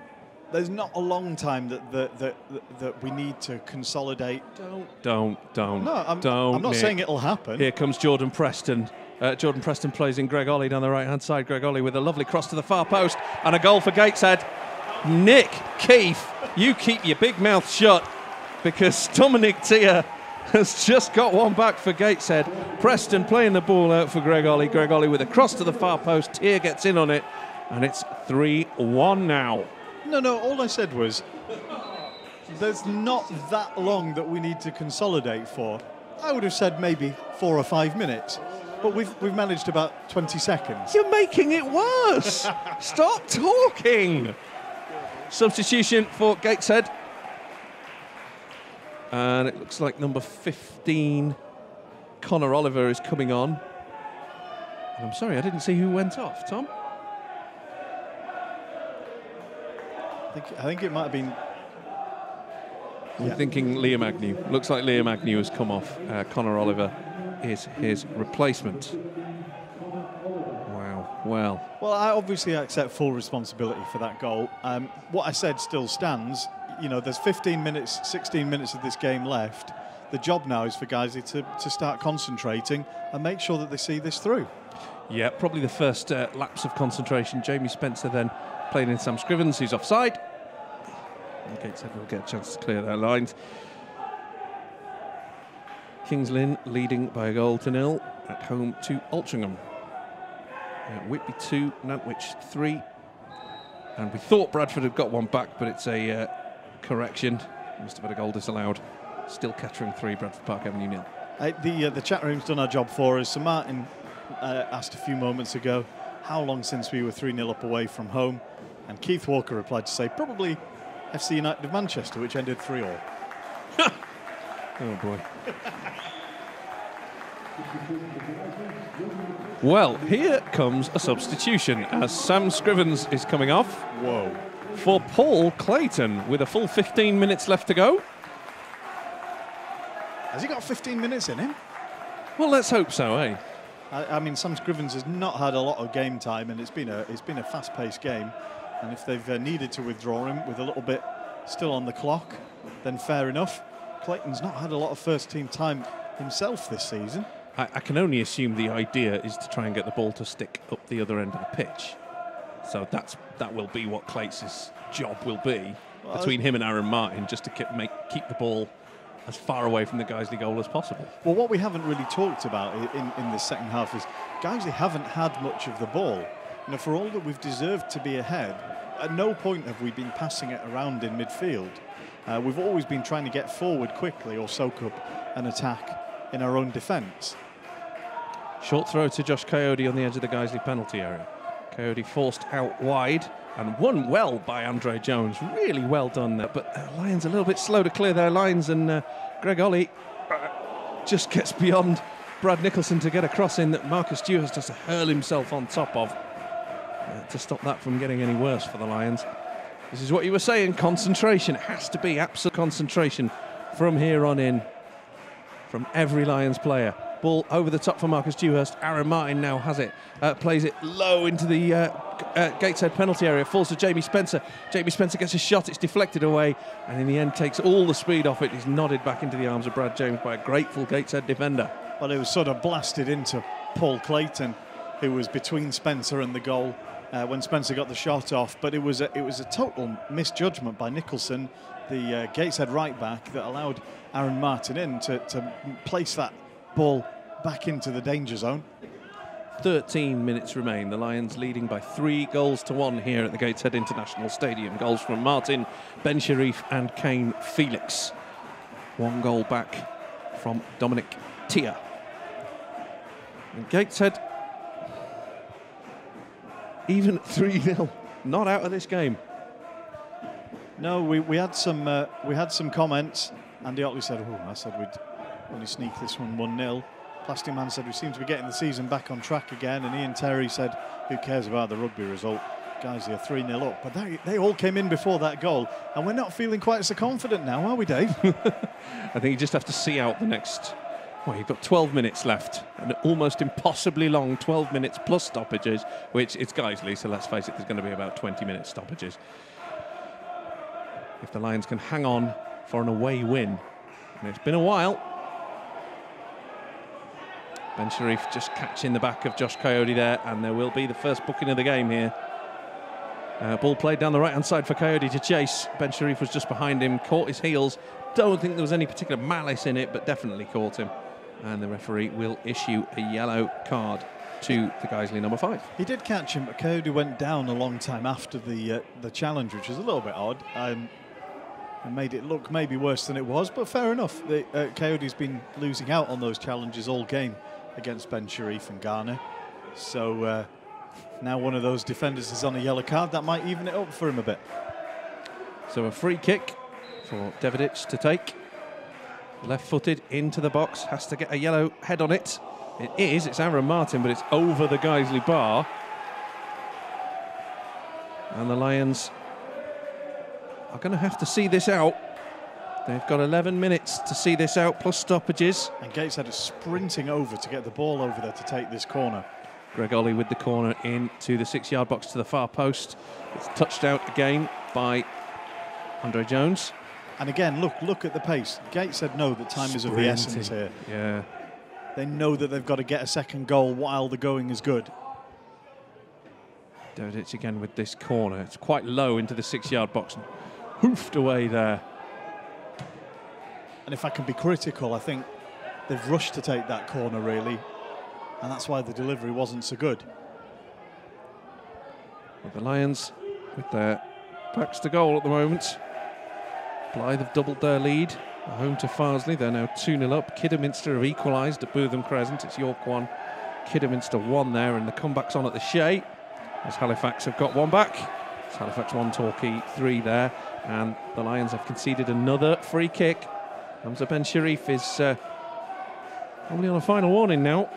There's not a long time that, that, that, that we need to consolidate. Don't, don't, don't. No, I'm, don't, I'm not Nick. saying it'll happen. Here comes Jordan Preston. Uh, Jordan Preston plays in Greg Olley down the right hand side. Greg Olley with a lovely cross to the far post and a goal for Gateshead. Nick Keefe, you keep your big mouth shut because Dominic Tear has just got one back for Gateshead. Preston playing the ball out for Greg Olley. Greg Olley with a cross to the far post. Tear gets in on it, and it's 3 1 now. No, no, all I said was there's not that long that we need to consolidate for. I would have said maybe four or five minutes, but we've, we've managed about 20 seconds. You're making it worse. Stop talking. Substitution for Gateshead. And it looks like number 15, Connor Oliver, is coming on. And I'm sorry, I didn't see who went off. Tom? I think, I think it might have been. I'm Yeah. thinking Liam Agnew. Looks like Liam Agnew has come off. Uh, Connor Oliver is his replacement. Wow. Well, Well, I obviously accept full responsibility for that goal. Um, what I said still stands. You know, there's 15 minutes, 16 minutes of this game left. The job now is for guys to, to start concentrating and make sure that they see this through. Yeah, probably the first uh, lapse of concentration. Jamie Spencer then playing in Sam Scrivens, who's offside. Gateshead will get a chance to clear their lines. Kings Lynn leading by a goal to nil at home to Altrincham. Uh, Whitby 2, Nantwich 3. And we thought Bradford had got one back, but it's a uh, correction. Must have had a goal disallowed. Still Kettering 3, Bradford Park Avenue nil. Uh, the uh, the chat room's done our job for us. So Martin uh, asked a few moments ago, how long since we were 3 0 up away from home? And Keith Walker replied to say, probably FC United of Manchester, which ended 3 all. Oh boy. well, here comes a substitution as Sam Scrivens is coming off Whoa. For Paul Clayton with a full 15 minutes left to go. Has he got 15 minutes in him? Well, let's hope so, eh? I, I mean, Sam Scrivens has not had a lot of game time, and it's been a it's been a fast-paced game. And if they've uh, needed to withdraw him with a little bit still on the clock, then fair enough. Clayton's not had a lot of first-team time himself this season. I, I can only assume the idea is to try and get the ball to stick up the other end of the pitch. So that's that will be what Clates' job will be Well, between him and Aaron Martin, just to keep, make, keep the ball as far away from the Guiseley goal as possible. Well, what we haven't really talked about in, in the second half is Guiseley haven't had much of the ball. You know, for all that we've deserved to be ahead, at no point have we been passing it around in midfield. Uh, we've always been trying to get forward quickly or soak up an attack in our own defence. Short throw to Josh Kayode on the edge of the Guiseley penalty area. Kayode forced out wide and won well by Andre Jones. Really well done there. But uh, Lions a little bit slow to clear their lines, and uh, Greg Olley uh, just gets beyond Brad Nicholson to get a cross in that Marcus Dewhurst has to hurl himself on top of uh, to stop that from getting any worse for the Lions. This is what you were saying concentration. It has to be absolute concentration from here on in from every Lions player. Ball over the top for Marcus Dewhurst. Aaron Martin now has it. Uh, plays it low into the uh, uh, Gateshead penalty area. Falls to Jamie Spencer. Jamie Spencer gets a shot. It's deflected away. And in the end, takes all the speed off it. He's nodded back into the arms of Brad James by a grateful Gateshead defender. Well, it was sort of blasted into Paul Clayton, who was between Spencer and the goal uh, when Spencer got the shot off. But it was a, it was a total misjudgment by Nicholson, the uh, Gateshead right back, that allowed Aaron Martin in to, to place that ball back into the danger zone. 13 minutes remain. The Lions leading by three goals to one here at the Gateshead International Stadium. Goals from Martin, Bencherif, and Kane Felix. One goal back from Dominic Tear. And Gateshead, even 3 0, not out of this game. No, we, we had some uh, we had some comments. Andy Otley said, "Oh, I said we'd only sneak this one one 0 Plastic Man said we seem to be getting the season back on track again, and Ian Terry said, "Who cares about the rugby result? Guys, they're three 0 up." But they, they all came in before that goal, and we're not feeling quite so confident now, are we, Dave? I think you just have to see out the next. Well, you've got 12 minutes left, an almost impossibly long 12 minutes plus stoppages, which it's Guiseley, so let's face it, there's going to be about 20 minute stoppages. If the Lions can hang on for an away win, and it's been a while. Bencherif just catching the back of Josh Kayode there, and there will be the first booking of the game here. Uh, ball played down the right hand side for Kayode to chase. Bencherif was just behind him, caught his heels. Don't think there was any particular malice in it, but definitely caught him. And the referee will issue a yellow card to the Guiseley number five. he did catch him, but Kayode went down a long time after the uh, the challenge, which was a little bit odd. Um, and made it look maybe worse than it was, but fair enough. The, uh, Kayode's been losing out on those challenges all game against Bencherif and Garner. So uh, now one of those defenders is on a yellow card. That might even it up for him a bit. So a free kick for Deverdics to take. Left footed into the box, has to get a yellow head on it. It is, it's Aaron Martin, but it's over the Guiseley bar. And the Lions are going to have to see this out. They've got 11 minutes to see this out, plus stoppages. And Gateshead is sprinting over to get the ball over there to take this corner. Greg Olley with the corner into the six yard box to the far post. It's touched out again by Andre Jones. And again, look, look at the pace. Gateshead know that time is of the essence here. Yeah. They know that they've got to get a second goal while the going is good. Deverdics again with this corner. It's quite low into the six yard box and hoofed away there. And if I can be critical, I think they've rushed to take that corner really, and that's why the delivery wasn't so good. Well, the Lions with their backs to goal at the moment. Blyth have doubled their lead. Home to Farsley. They're now 2 0 up. Kidderminster have equalised at Bootham Crescent. It's York 1, Kidderminster 1 there, and the comeback's on at the Shay as Halifax have got one back. It's Halifax 1, Torquay 3 there, and the Lions have conceded another free kick. Hamza Bencherif is uh, probably on a final warning now.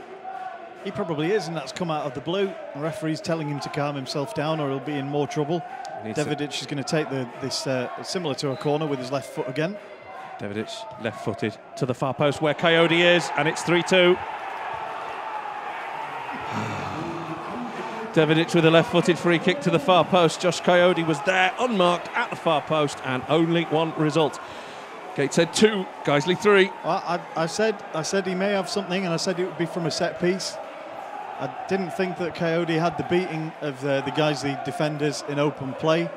He probably is, and that's come out of the blue. The referee's telling him to calm himself down, or he'll be in more trouble. Needs Deverdics is going to take the, this uh, similar to a corner with his left foot again. Deverdics left footed to the far post where Kayode is, and it's 3 2. Deverdics with a left footed free kick to the far post. Josh Kayode was there unmarked at the far post, and only one result. Gateshead two, Guiseley three. I, I, I said I said he may have something, and I said it would be from a set piece. I didn't think that Kayode had the beating of the, the Guiseley defenders in open play.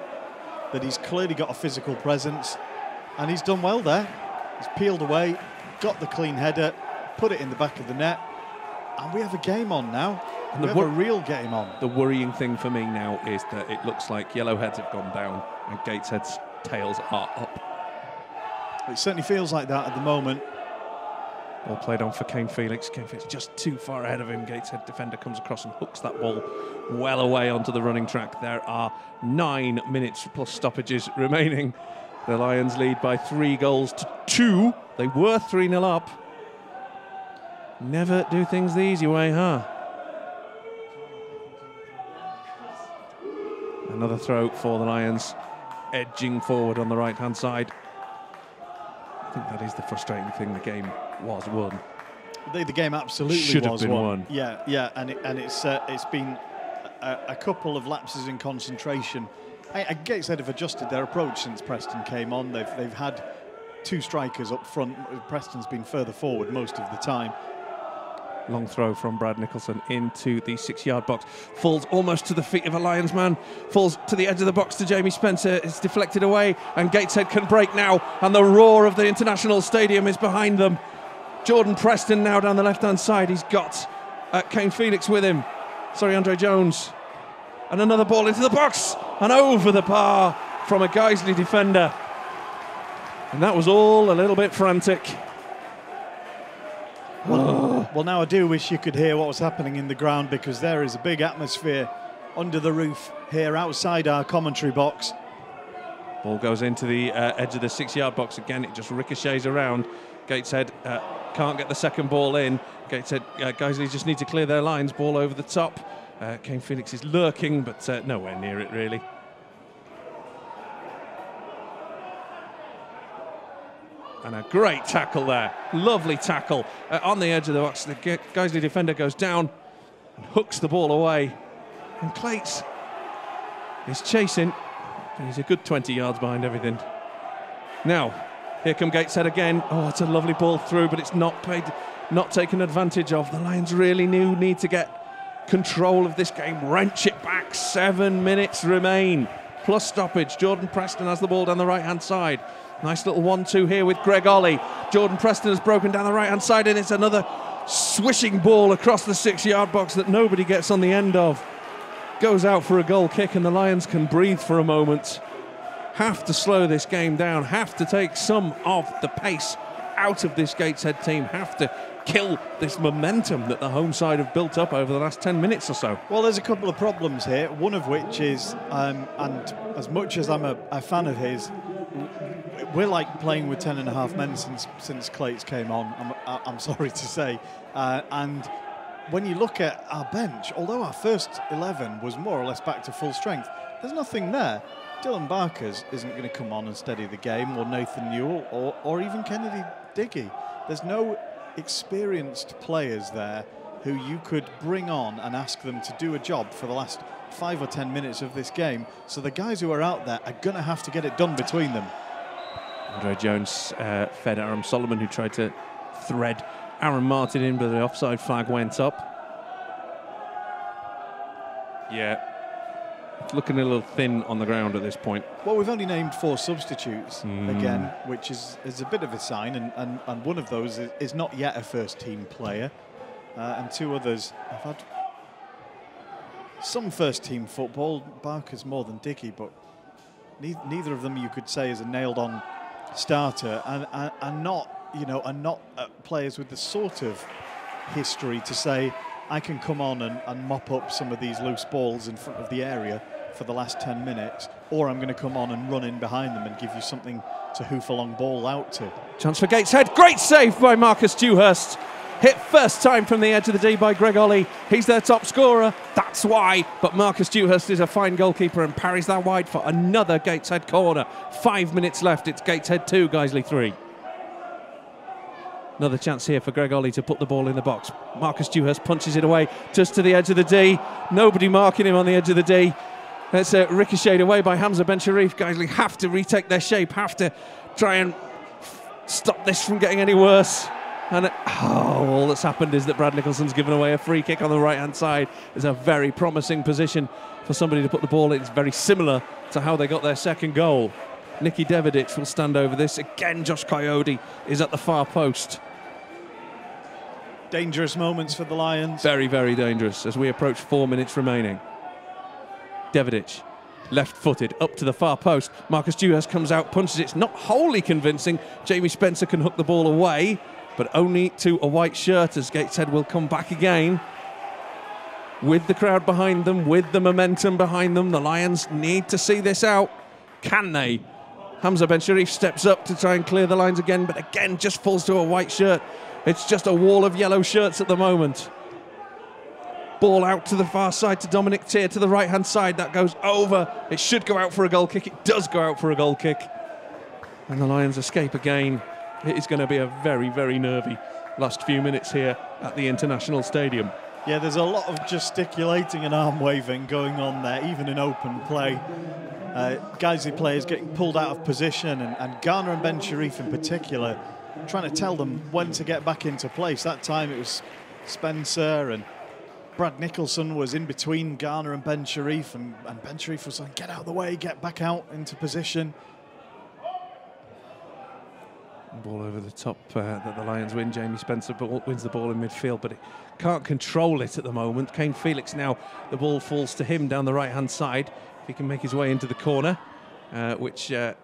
That he's clearly got a physical presence, and he's done well there. He's peeled away, got the clean header, put it in the back of the net, and we have a game on now. And we have a real game on. The worrying thing for me now is that it looks like Yellowheads have gone down and Gateshead's tails are up. It certainly feels like that at the moment. Ball played on for Kane Felix. Kane Felix just too far ahead of him. Gateshead defender comes across and hooks that ball well away onto the running track. There are nine minutes plus stoppages remaining. The Lions lead by three goals to two. They were 3 0 up. Never do things the easy way, huh? Another throw for the Lions, edging forward on the right hand side. I think that is the frustrating thing. The game was won. The, the game absolutely Should have was been won. won. Yeah, yeah, and it, and it's uh, it's been a, a couple of lapses in concentration. I, I they've adjusted their approach since Preston came on. They've they've had two strikers up front. Preston's been further forward most of the time. Long throw from Brad Nicholson into the six yard box. Falls almost to the feet of a Lions man. Falls to the edge of the box to Jamie Spencer. It's deflected away, and Gateshead can break now. And the roar of the International Stadium is behind them. Jordan Preston now down the left hand side. He's got uh, Kane Felix with him. Sorry, Andre Jones. And another ball into the box and over the bar from a Guiseley defender. And that was all a little bit frantic. Well, well, now I do wish you could hear what was happening in the ground because there is a big atmosphere under the roof here outside our commentary box. Ball goes into the uh, edge of the six yard box again. It just ricochets around. Gateshead uh, can't get the second ball in. Gateshead, uh, they just need to clear their lines. Ball over the top. Uh, Kane Phoenix is lurking, but uh, nowhere near it really. And a great tackle there. Lovely tackle uh, on the edge of the box. The G- Guiseley defender goes down and hooks the ball away. And Clates is chasing. He's a good 20 yards behind everything. Now, here come Gateshead again. Oh, it's a lovely ball through, but it's not paid, not taken advantage of. The Lions really need to get control of this game, wrench it back. Seven minutes remain, plus stoppage. Jordan Preston has the ball down the right hand side. Nice little one-two here with Greg Olley. Jordan Preston has broken down the right hand side, and it's another swishing ball across the six-yard box that nobody gets on the end of. Goes out for a goal kick, and the Lions can breathe for a moment have to slow this game down, have to take some of the pace out of this Gateshead team, have to kill this momentum that the home side have built up over the last 10 minutes or so. Well, there's a couple of problems here. One of which is, um, and as much as I'm a, a fan of his, we're like playing with ten and a half men since since Clates came on. I'm, I'm sorry to say, uh, and when you look at our bench, although our first eleven was more or less back to full strength, there's nothing there. Dylan Barkers isn't going to come on and steady the game, or Nathan Newell, or, or even Kennedy Digie. There's no experienced players there who you could bring on and ask them to do a job for the last five or ten minutes of this game. So the guys who are out there are going to have to get it done between them. Andre Jones uh, fed Aaron Soleman, who tried to thread Aaron Martin in, but the offside flag went up. Yeah. Looking a little thin on the ground at this point. Well, we've only named four substitutes Mm. again, which is, is a bit of a sign, and, and, and one of those is, is not yet a first team player, uh, and two others have had some first team football. Barker's more than Digie, but ne- neither of them you could say is a nailed on starter, and, and, and not, you know, are not uh, players with the sort of history to say, I can come on and, and mop up some of these loose balls in front of the area for the last 10 minutes, or I'm going to come on and run in behind them and give you something to hoof a long ball out to. Chance for Gateshead. Great save by Marcus Dewhurst. Hit first time from the edge of the D by Greg Olley. He's their top scorer. That's why. But Marcus Dewhurst is a fine goalkeeper and parries that wide for another Gateshead corner. Five minutes left. It's Gateshead 2, Guiseley 3. Another chance here for Greg Olley to put the ball in the box. Marcus Dewhurst punches it away just to the edge of the D. Nobody marking him on the edge of the D. It's uh, ricocheted away by Hamza Bencherif. Guiseley have to retake their shape, have to try and stop this from getting any worse. And oh, all that's happened is that Brad Nicholson's given away a free kick on the right hand side. It's a very promising position for somebody to put the ball in. It's very similar to how they got their second goal. Nicky Deverdics will stand over this. Again, Josh Kayode is at the far post. Dangerous moments for the Lions. Very, very dangerous as we approach four minutes remaining. Deverdics, left footed, up to the far post. Marcus Dewhurst comes out, punches it. It's not wholly convincing. Jamie Spencer can hook the ball away, but only to a white shirt as Gateshead will come back again. With the crowd behind them, with the momentum behind them, the Lions need to see this out. Can they? Hamza Bencherif steps up to try and clear the lines again, but again just falls to a white shirt. It's just a wall of yellow shirts at the moment. Ball out to the far side to Dominic Tear to the right hand side. That goes over. It should go out for a goal kick. It does go out for a goal kick. And the Lions escape again. It is going to be a very, very nervy last few minutes here at the International Stadium. Yeah, there's a lot of gesticulating and arm waving going on there, even in open play. Uh, Guiseley players getting pulled out of position, and, and Garner and Bencherif in particular, trying to tell them when to get back into place. That time it was Spencer and Brad Nicholson was in between Garner and Bencherif, and, and Bencherif was saying, get out of the way, get back out into position. Ball over the top uh, that the Lions win. Jamie Spencer ball, wins the ball in midfield, but it can't control it at the moment. Kane Felix now, the ball falls to him down the right hand side. If he can make his way into the corner, uh, which uh,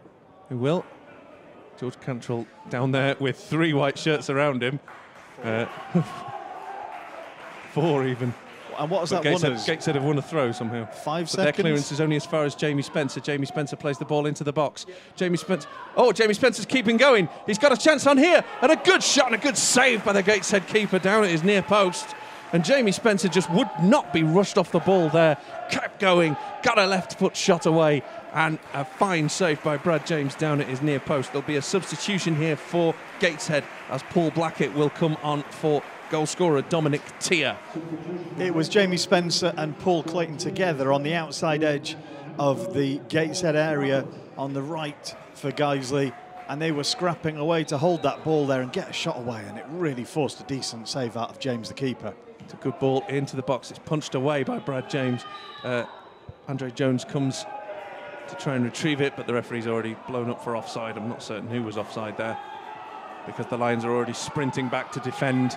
he will. George Cantrill down there with three white shirts around him. Uh, four even. And what was But that one? Gateshead? Gateshead have won a throw somehow. Five But their clearance is only as far as Jamie Spencer. Jamie Spencer plays the ball into the box. Jamie Spencer. Oh, Jamie Spencer's keeping going. He's got a chance on here. And a good shot and a good save by the Gateshead keeper down at his near post. And Jamie Spencer just would not be rushed off the ball there. Kept going. Got a left foot shot away. And a fine save by Brad James down at his near post. There'll be a substitution here for Gateshead as Paul Blackett will come on for goal scorer Dominic Tear. It was Jamie Spencer and Paul Clayton together on the outside edge of the Gateshead area on the right for Guiseley. And they were scrapping away to hold that ball there and get a shot away. And it really forced a decent save out of James, the keeper. It's a good ball into the box. It's punched away by Brad James. Uh, Andre Jones comes to try and retrieve it, but the referee's already blown up for offside. I'm not certain who was offside there because the Lions are already sprinting back to defend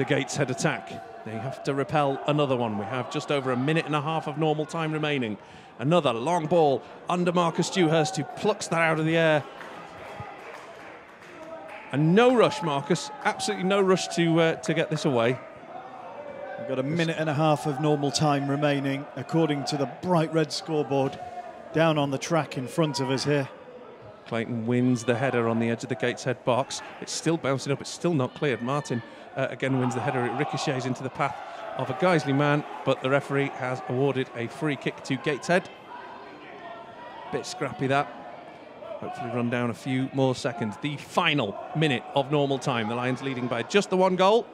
the Gateshead attack. They have to repel another one. We have just over a minute and a half of normal time remaining. Another long ball under Marcus Dewhurst, who plucks that out of the air. And no rush, Marcus. Absolutely no rush to uh, to get this away. We've got a minute and a half of normal time remaining, according to the bright red scoreboard down on the track in front of us here. Clayton wins the header on the edge of the Gateshead box. It's still bouncing up. It's still not cleared. Martin uh, again wins the header. It ricochets into the path of a Guiseley man, but the referee has awarded a free kick to Gateshead. Bit scrappy that. Hopefully run down a few more seconds. The final minute of normal time. The Lions leading by just the one goal.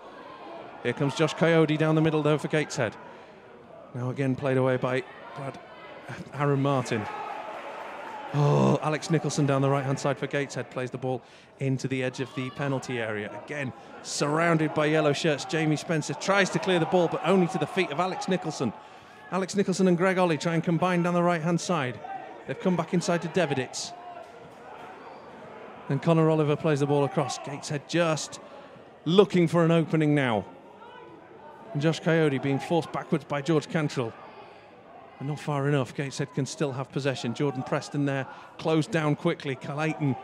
Here comes Josh Kayode down the middle though for Gateshead. Now again played away by Brad Aaron Martin. Oh, Alex Nicholson down the right hand side for Gateshead plays the ball into the edge of the penalty area. Again, surrounded by yellow shirts. Jamie Spencer tries to clear the ball, but only to the feet of Alex Nicholson. Alex Nicholson and Greg Olley try and combine down the right hand side. They've come back inside to Deverdics. And Connor Oliver plays the ball across. Gateshead just looking for an opening now. And Josh Kayode being forced backwards by George Cantrill. And not far enough. Gateshead can still have possession. Jordan Preston there closed down quickly. Clayton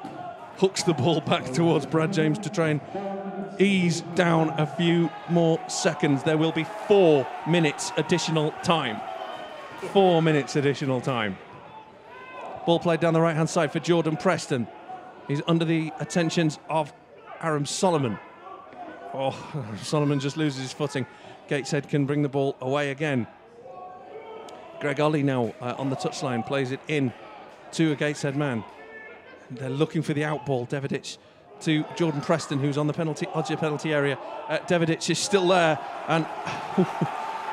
hooks the ball back towards Brad James to try and ease down a few more seconds. There will be four minutes additional time. Four minutes additional time. Ball played down the right hand side for Jordan Preston. He's under the attentions of Aram Soleman. Oh, Soleman just loses his footing. Gateshead can bring the ball away again. Greg Olley now uh, on the touchline plays it in to a Gateshead man. They're looking for the out ball. Deverdics to Jordan Preston, who's on the penalty, Odger penalty area. Uh, Deverdics is still there, and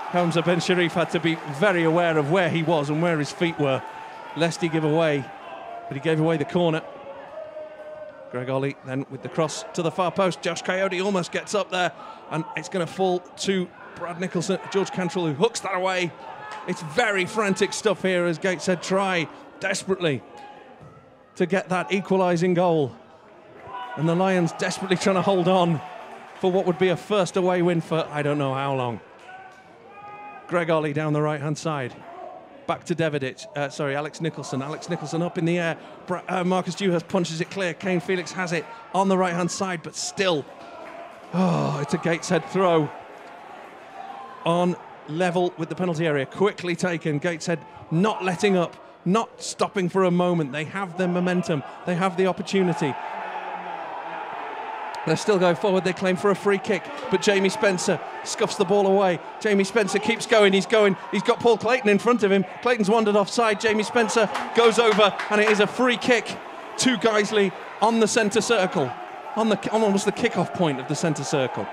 Hamza Bencherif had to be very aware of where he was and where his feet were, lest he give away. But he gave away the corner. Greg Olley then with the cross to the far post. Josh Kayode almost gets up there, and it's going to fall to Brad Nicholson. George Cantrill who hooks that away. It's very frantic stuff here as Gateshead try desperately to get that equalising goal. And the Lions desperately trying to hold on for what would be a first away win for I don't know how long. Greg Olley down the right hand side. Back to Deverdics. Uh, sorry, Alex Nicholson. Alex Nicholson up in the air. Bra- uh, Marcus Dewhurst punches it clear. Kane Felix has it on the right hand side, but still. Oh, it's a Gateshead throw. On level with the penalty area. Quickly taken. Gateshead not letting up, not stopping for a moment. They have the momentum, they have the opportunity. They're still going forward. They claim for a free kick, but Jamie Spencer scuffs the ball away. Jamie Spencer keeps going. He's going. He's got Paul Clayton in front of him. Clayton's wandered offside. Jamie Spencer goes over, and it is a free kick to Guiseley on the centre circle, on the on almost the kick-off point of the centre circle.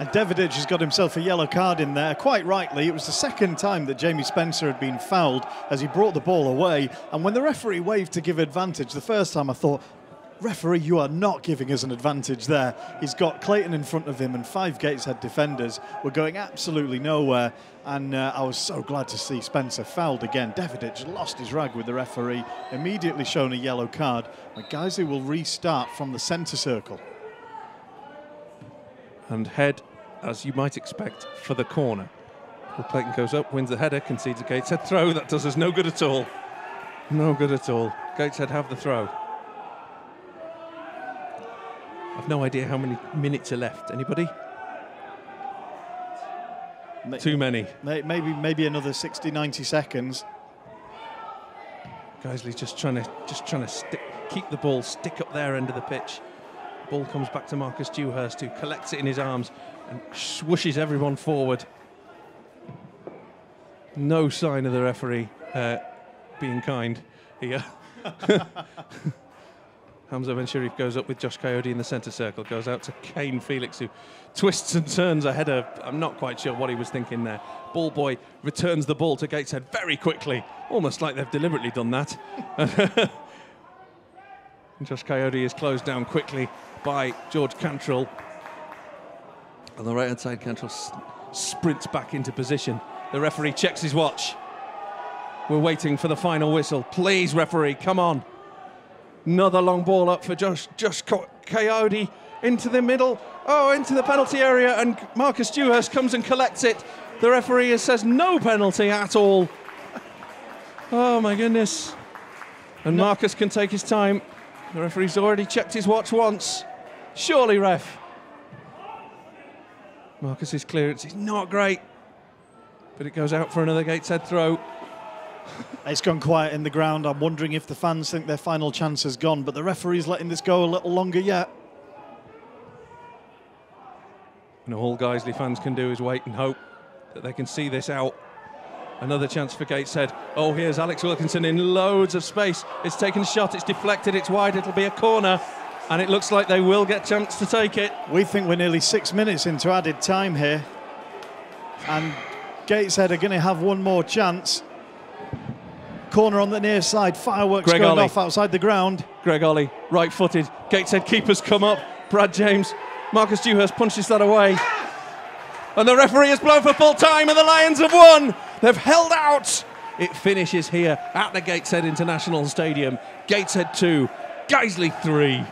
And Deverdics has got himself a yellow card in there. Quite rightly, it was the second time that Jamie Spencer had been fouled as he brought the ball away. And when the referee waved to give advantage, the first time I thought, referee, you are not giving us an advantage there. He's got Clayton in front of him, and five Gateshead defenders were going absolutely nowhere. And uh, I was so glad to see Spencer fouled again. Deverdics lost his rag with the referee, immediately shown a yellow card. Guiseley will restart from the centre circle. and head, as you might expect, for the corner. Paul Clayton goes up, wins the header, concedes a Gateshead throw. That does us no good at all. No good at all. Gateshead have the throw. I've no idea how many minutes are left. Anybody? Too many. may- Maybe, maybe another 60, 90 seconds. Guiseley just trying to just trying to stick, keep the ball, stick up their end of the pitch. Ball comes back to Marcus Dewhurst, who collects it in his arms and swooshes everyone forward. No sign of the referee uh, being kind here. Hamza Bencherif goes up with Josh Kayode in the centre circle, goes out to Kane Felix, who twists and turns a header. I'm not quite sure what he was thinking there. Ball boy returns the ball to Gateshead very quickly, almost like they've deliberately done that. Josh Kayode is closed down quickly by George Cantrill. On the right hand side, Cantrill sprints back into position. The referee checks his watch. We're waiting for the final whistle. Please, referee, come on. Another long ball up for Josh, Josh Kayode into the middle. Oh, into the penalty area, and Marcus Dewhurst comes and collects it. The referee says no penalty at all. Oh my goodness. And Marcus can take his time. The referee's already checked his watch once. Surely, ref. Marcus's clearance is not great, but it goes out for another Gateshead throw. It's gone quiet in the ground. I'm wondering if the fans think their final chance has gone, but the referee's letting this go a little longer yet. And all Guiseley fans can do is wait and hope that they can see this out. Another chance for Gateshead. Oh, here's Alex Wilkinson in loads of space. It's taken a shot, it's deflected, it's wide, it'll be a corner. And it looks like they will get a chance to take it. We think we're nearly six minutes into added time here. And Gateshead are going to have one more chance. Corner on the near side, fireworks Greg going Olley. off outside the ground. Greg Olley, right footed. Gateshead keepers come up. Brad James. Marcus Dewhurst punches that away. And the referee has blown for full time, and the Lions have won. They've held out. It finishes here at the Gateshead International Stadium. Gateshead 2, Guiseley 3.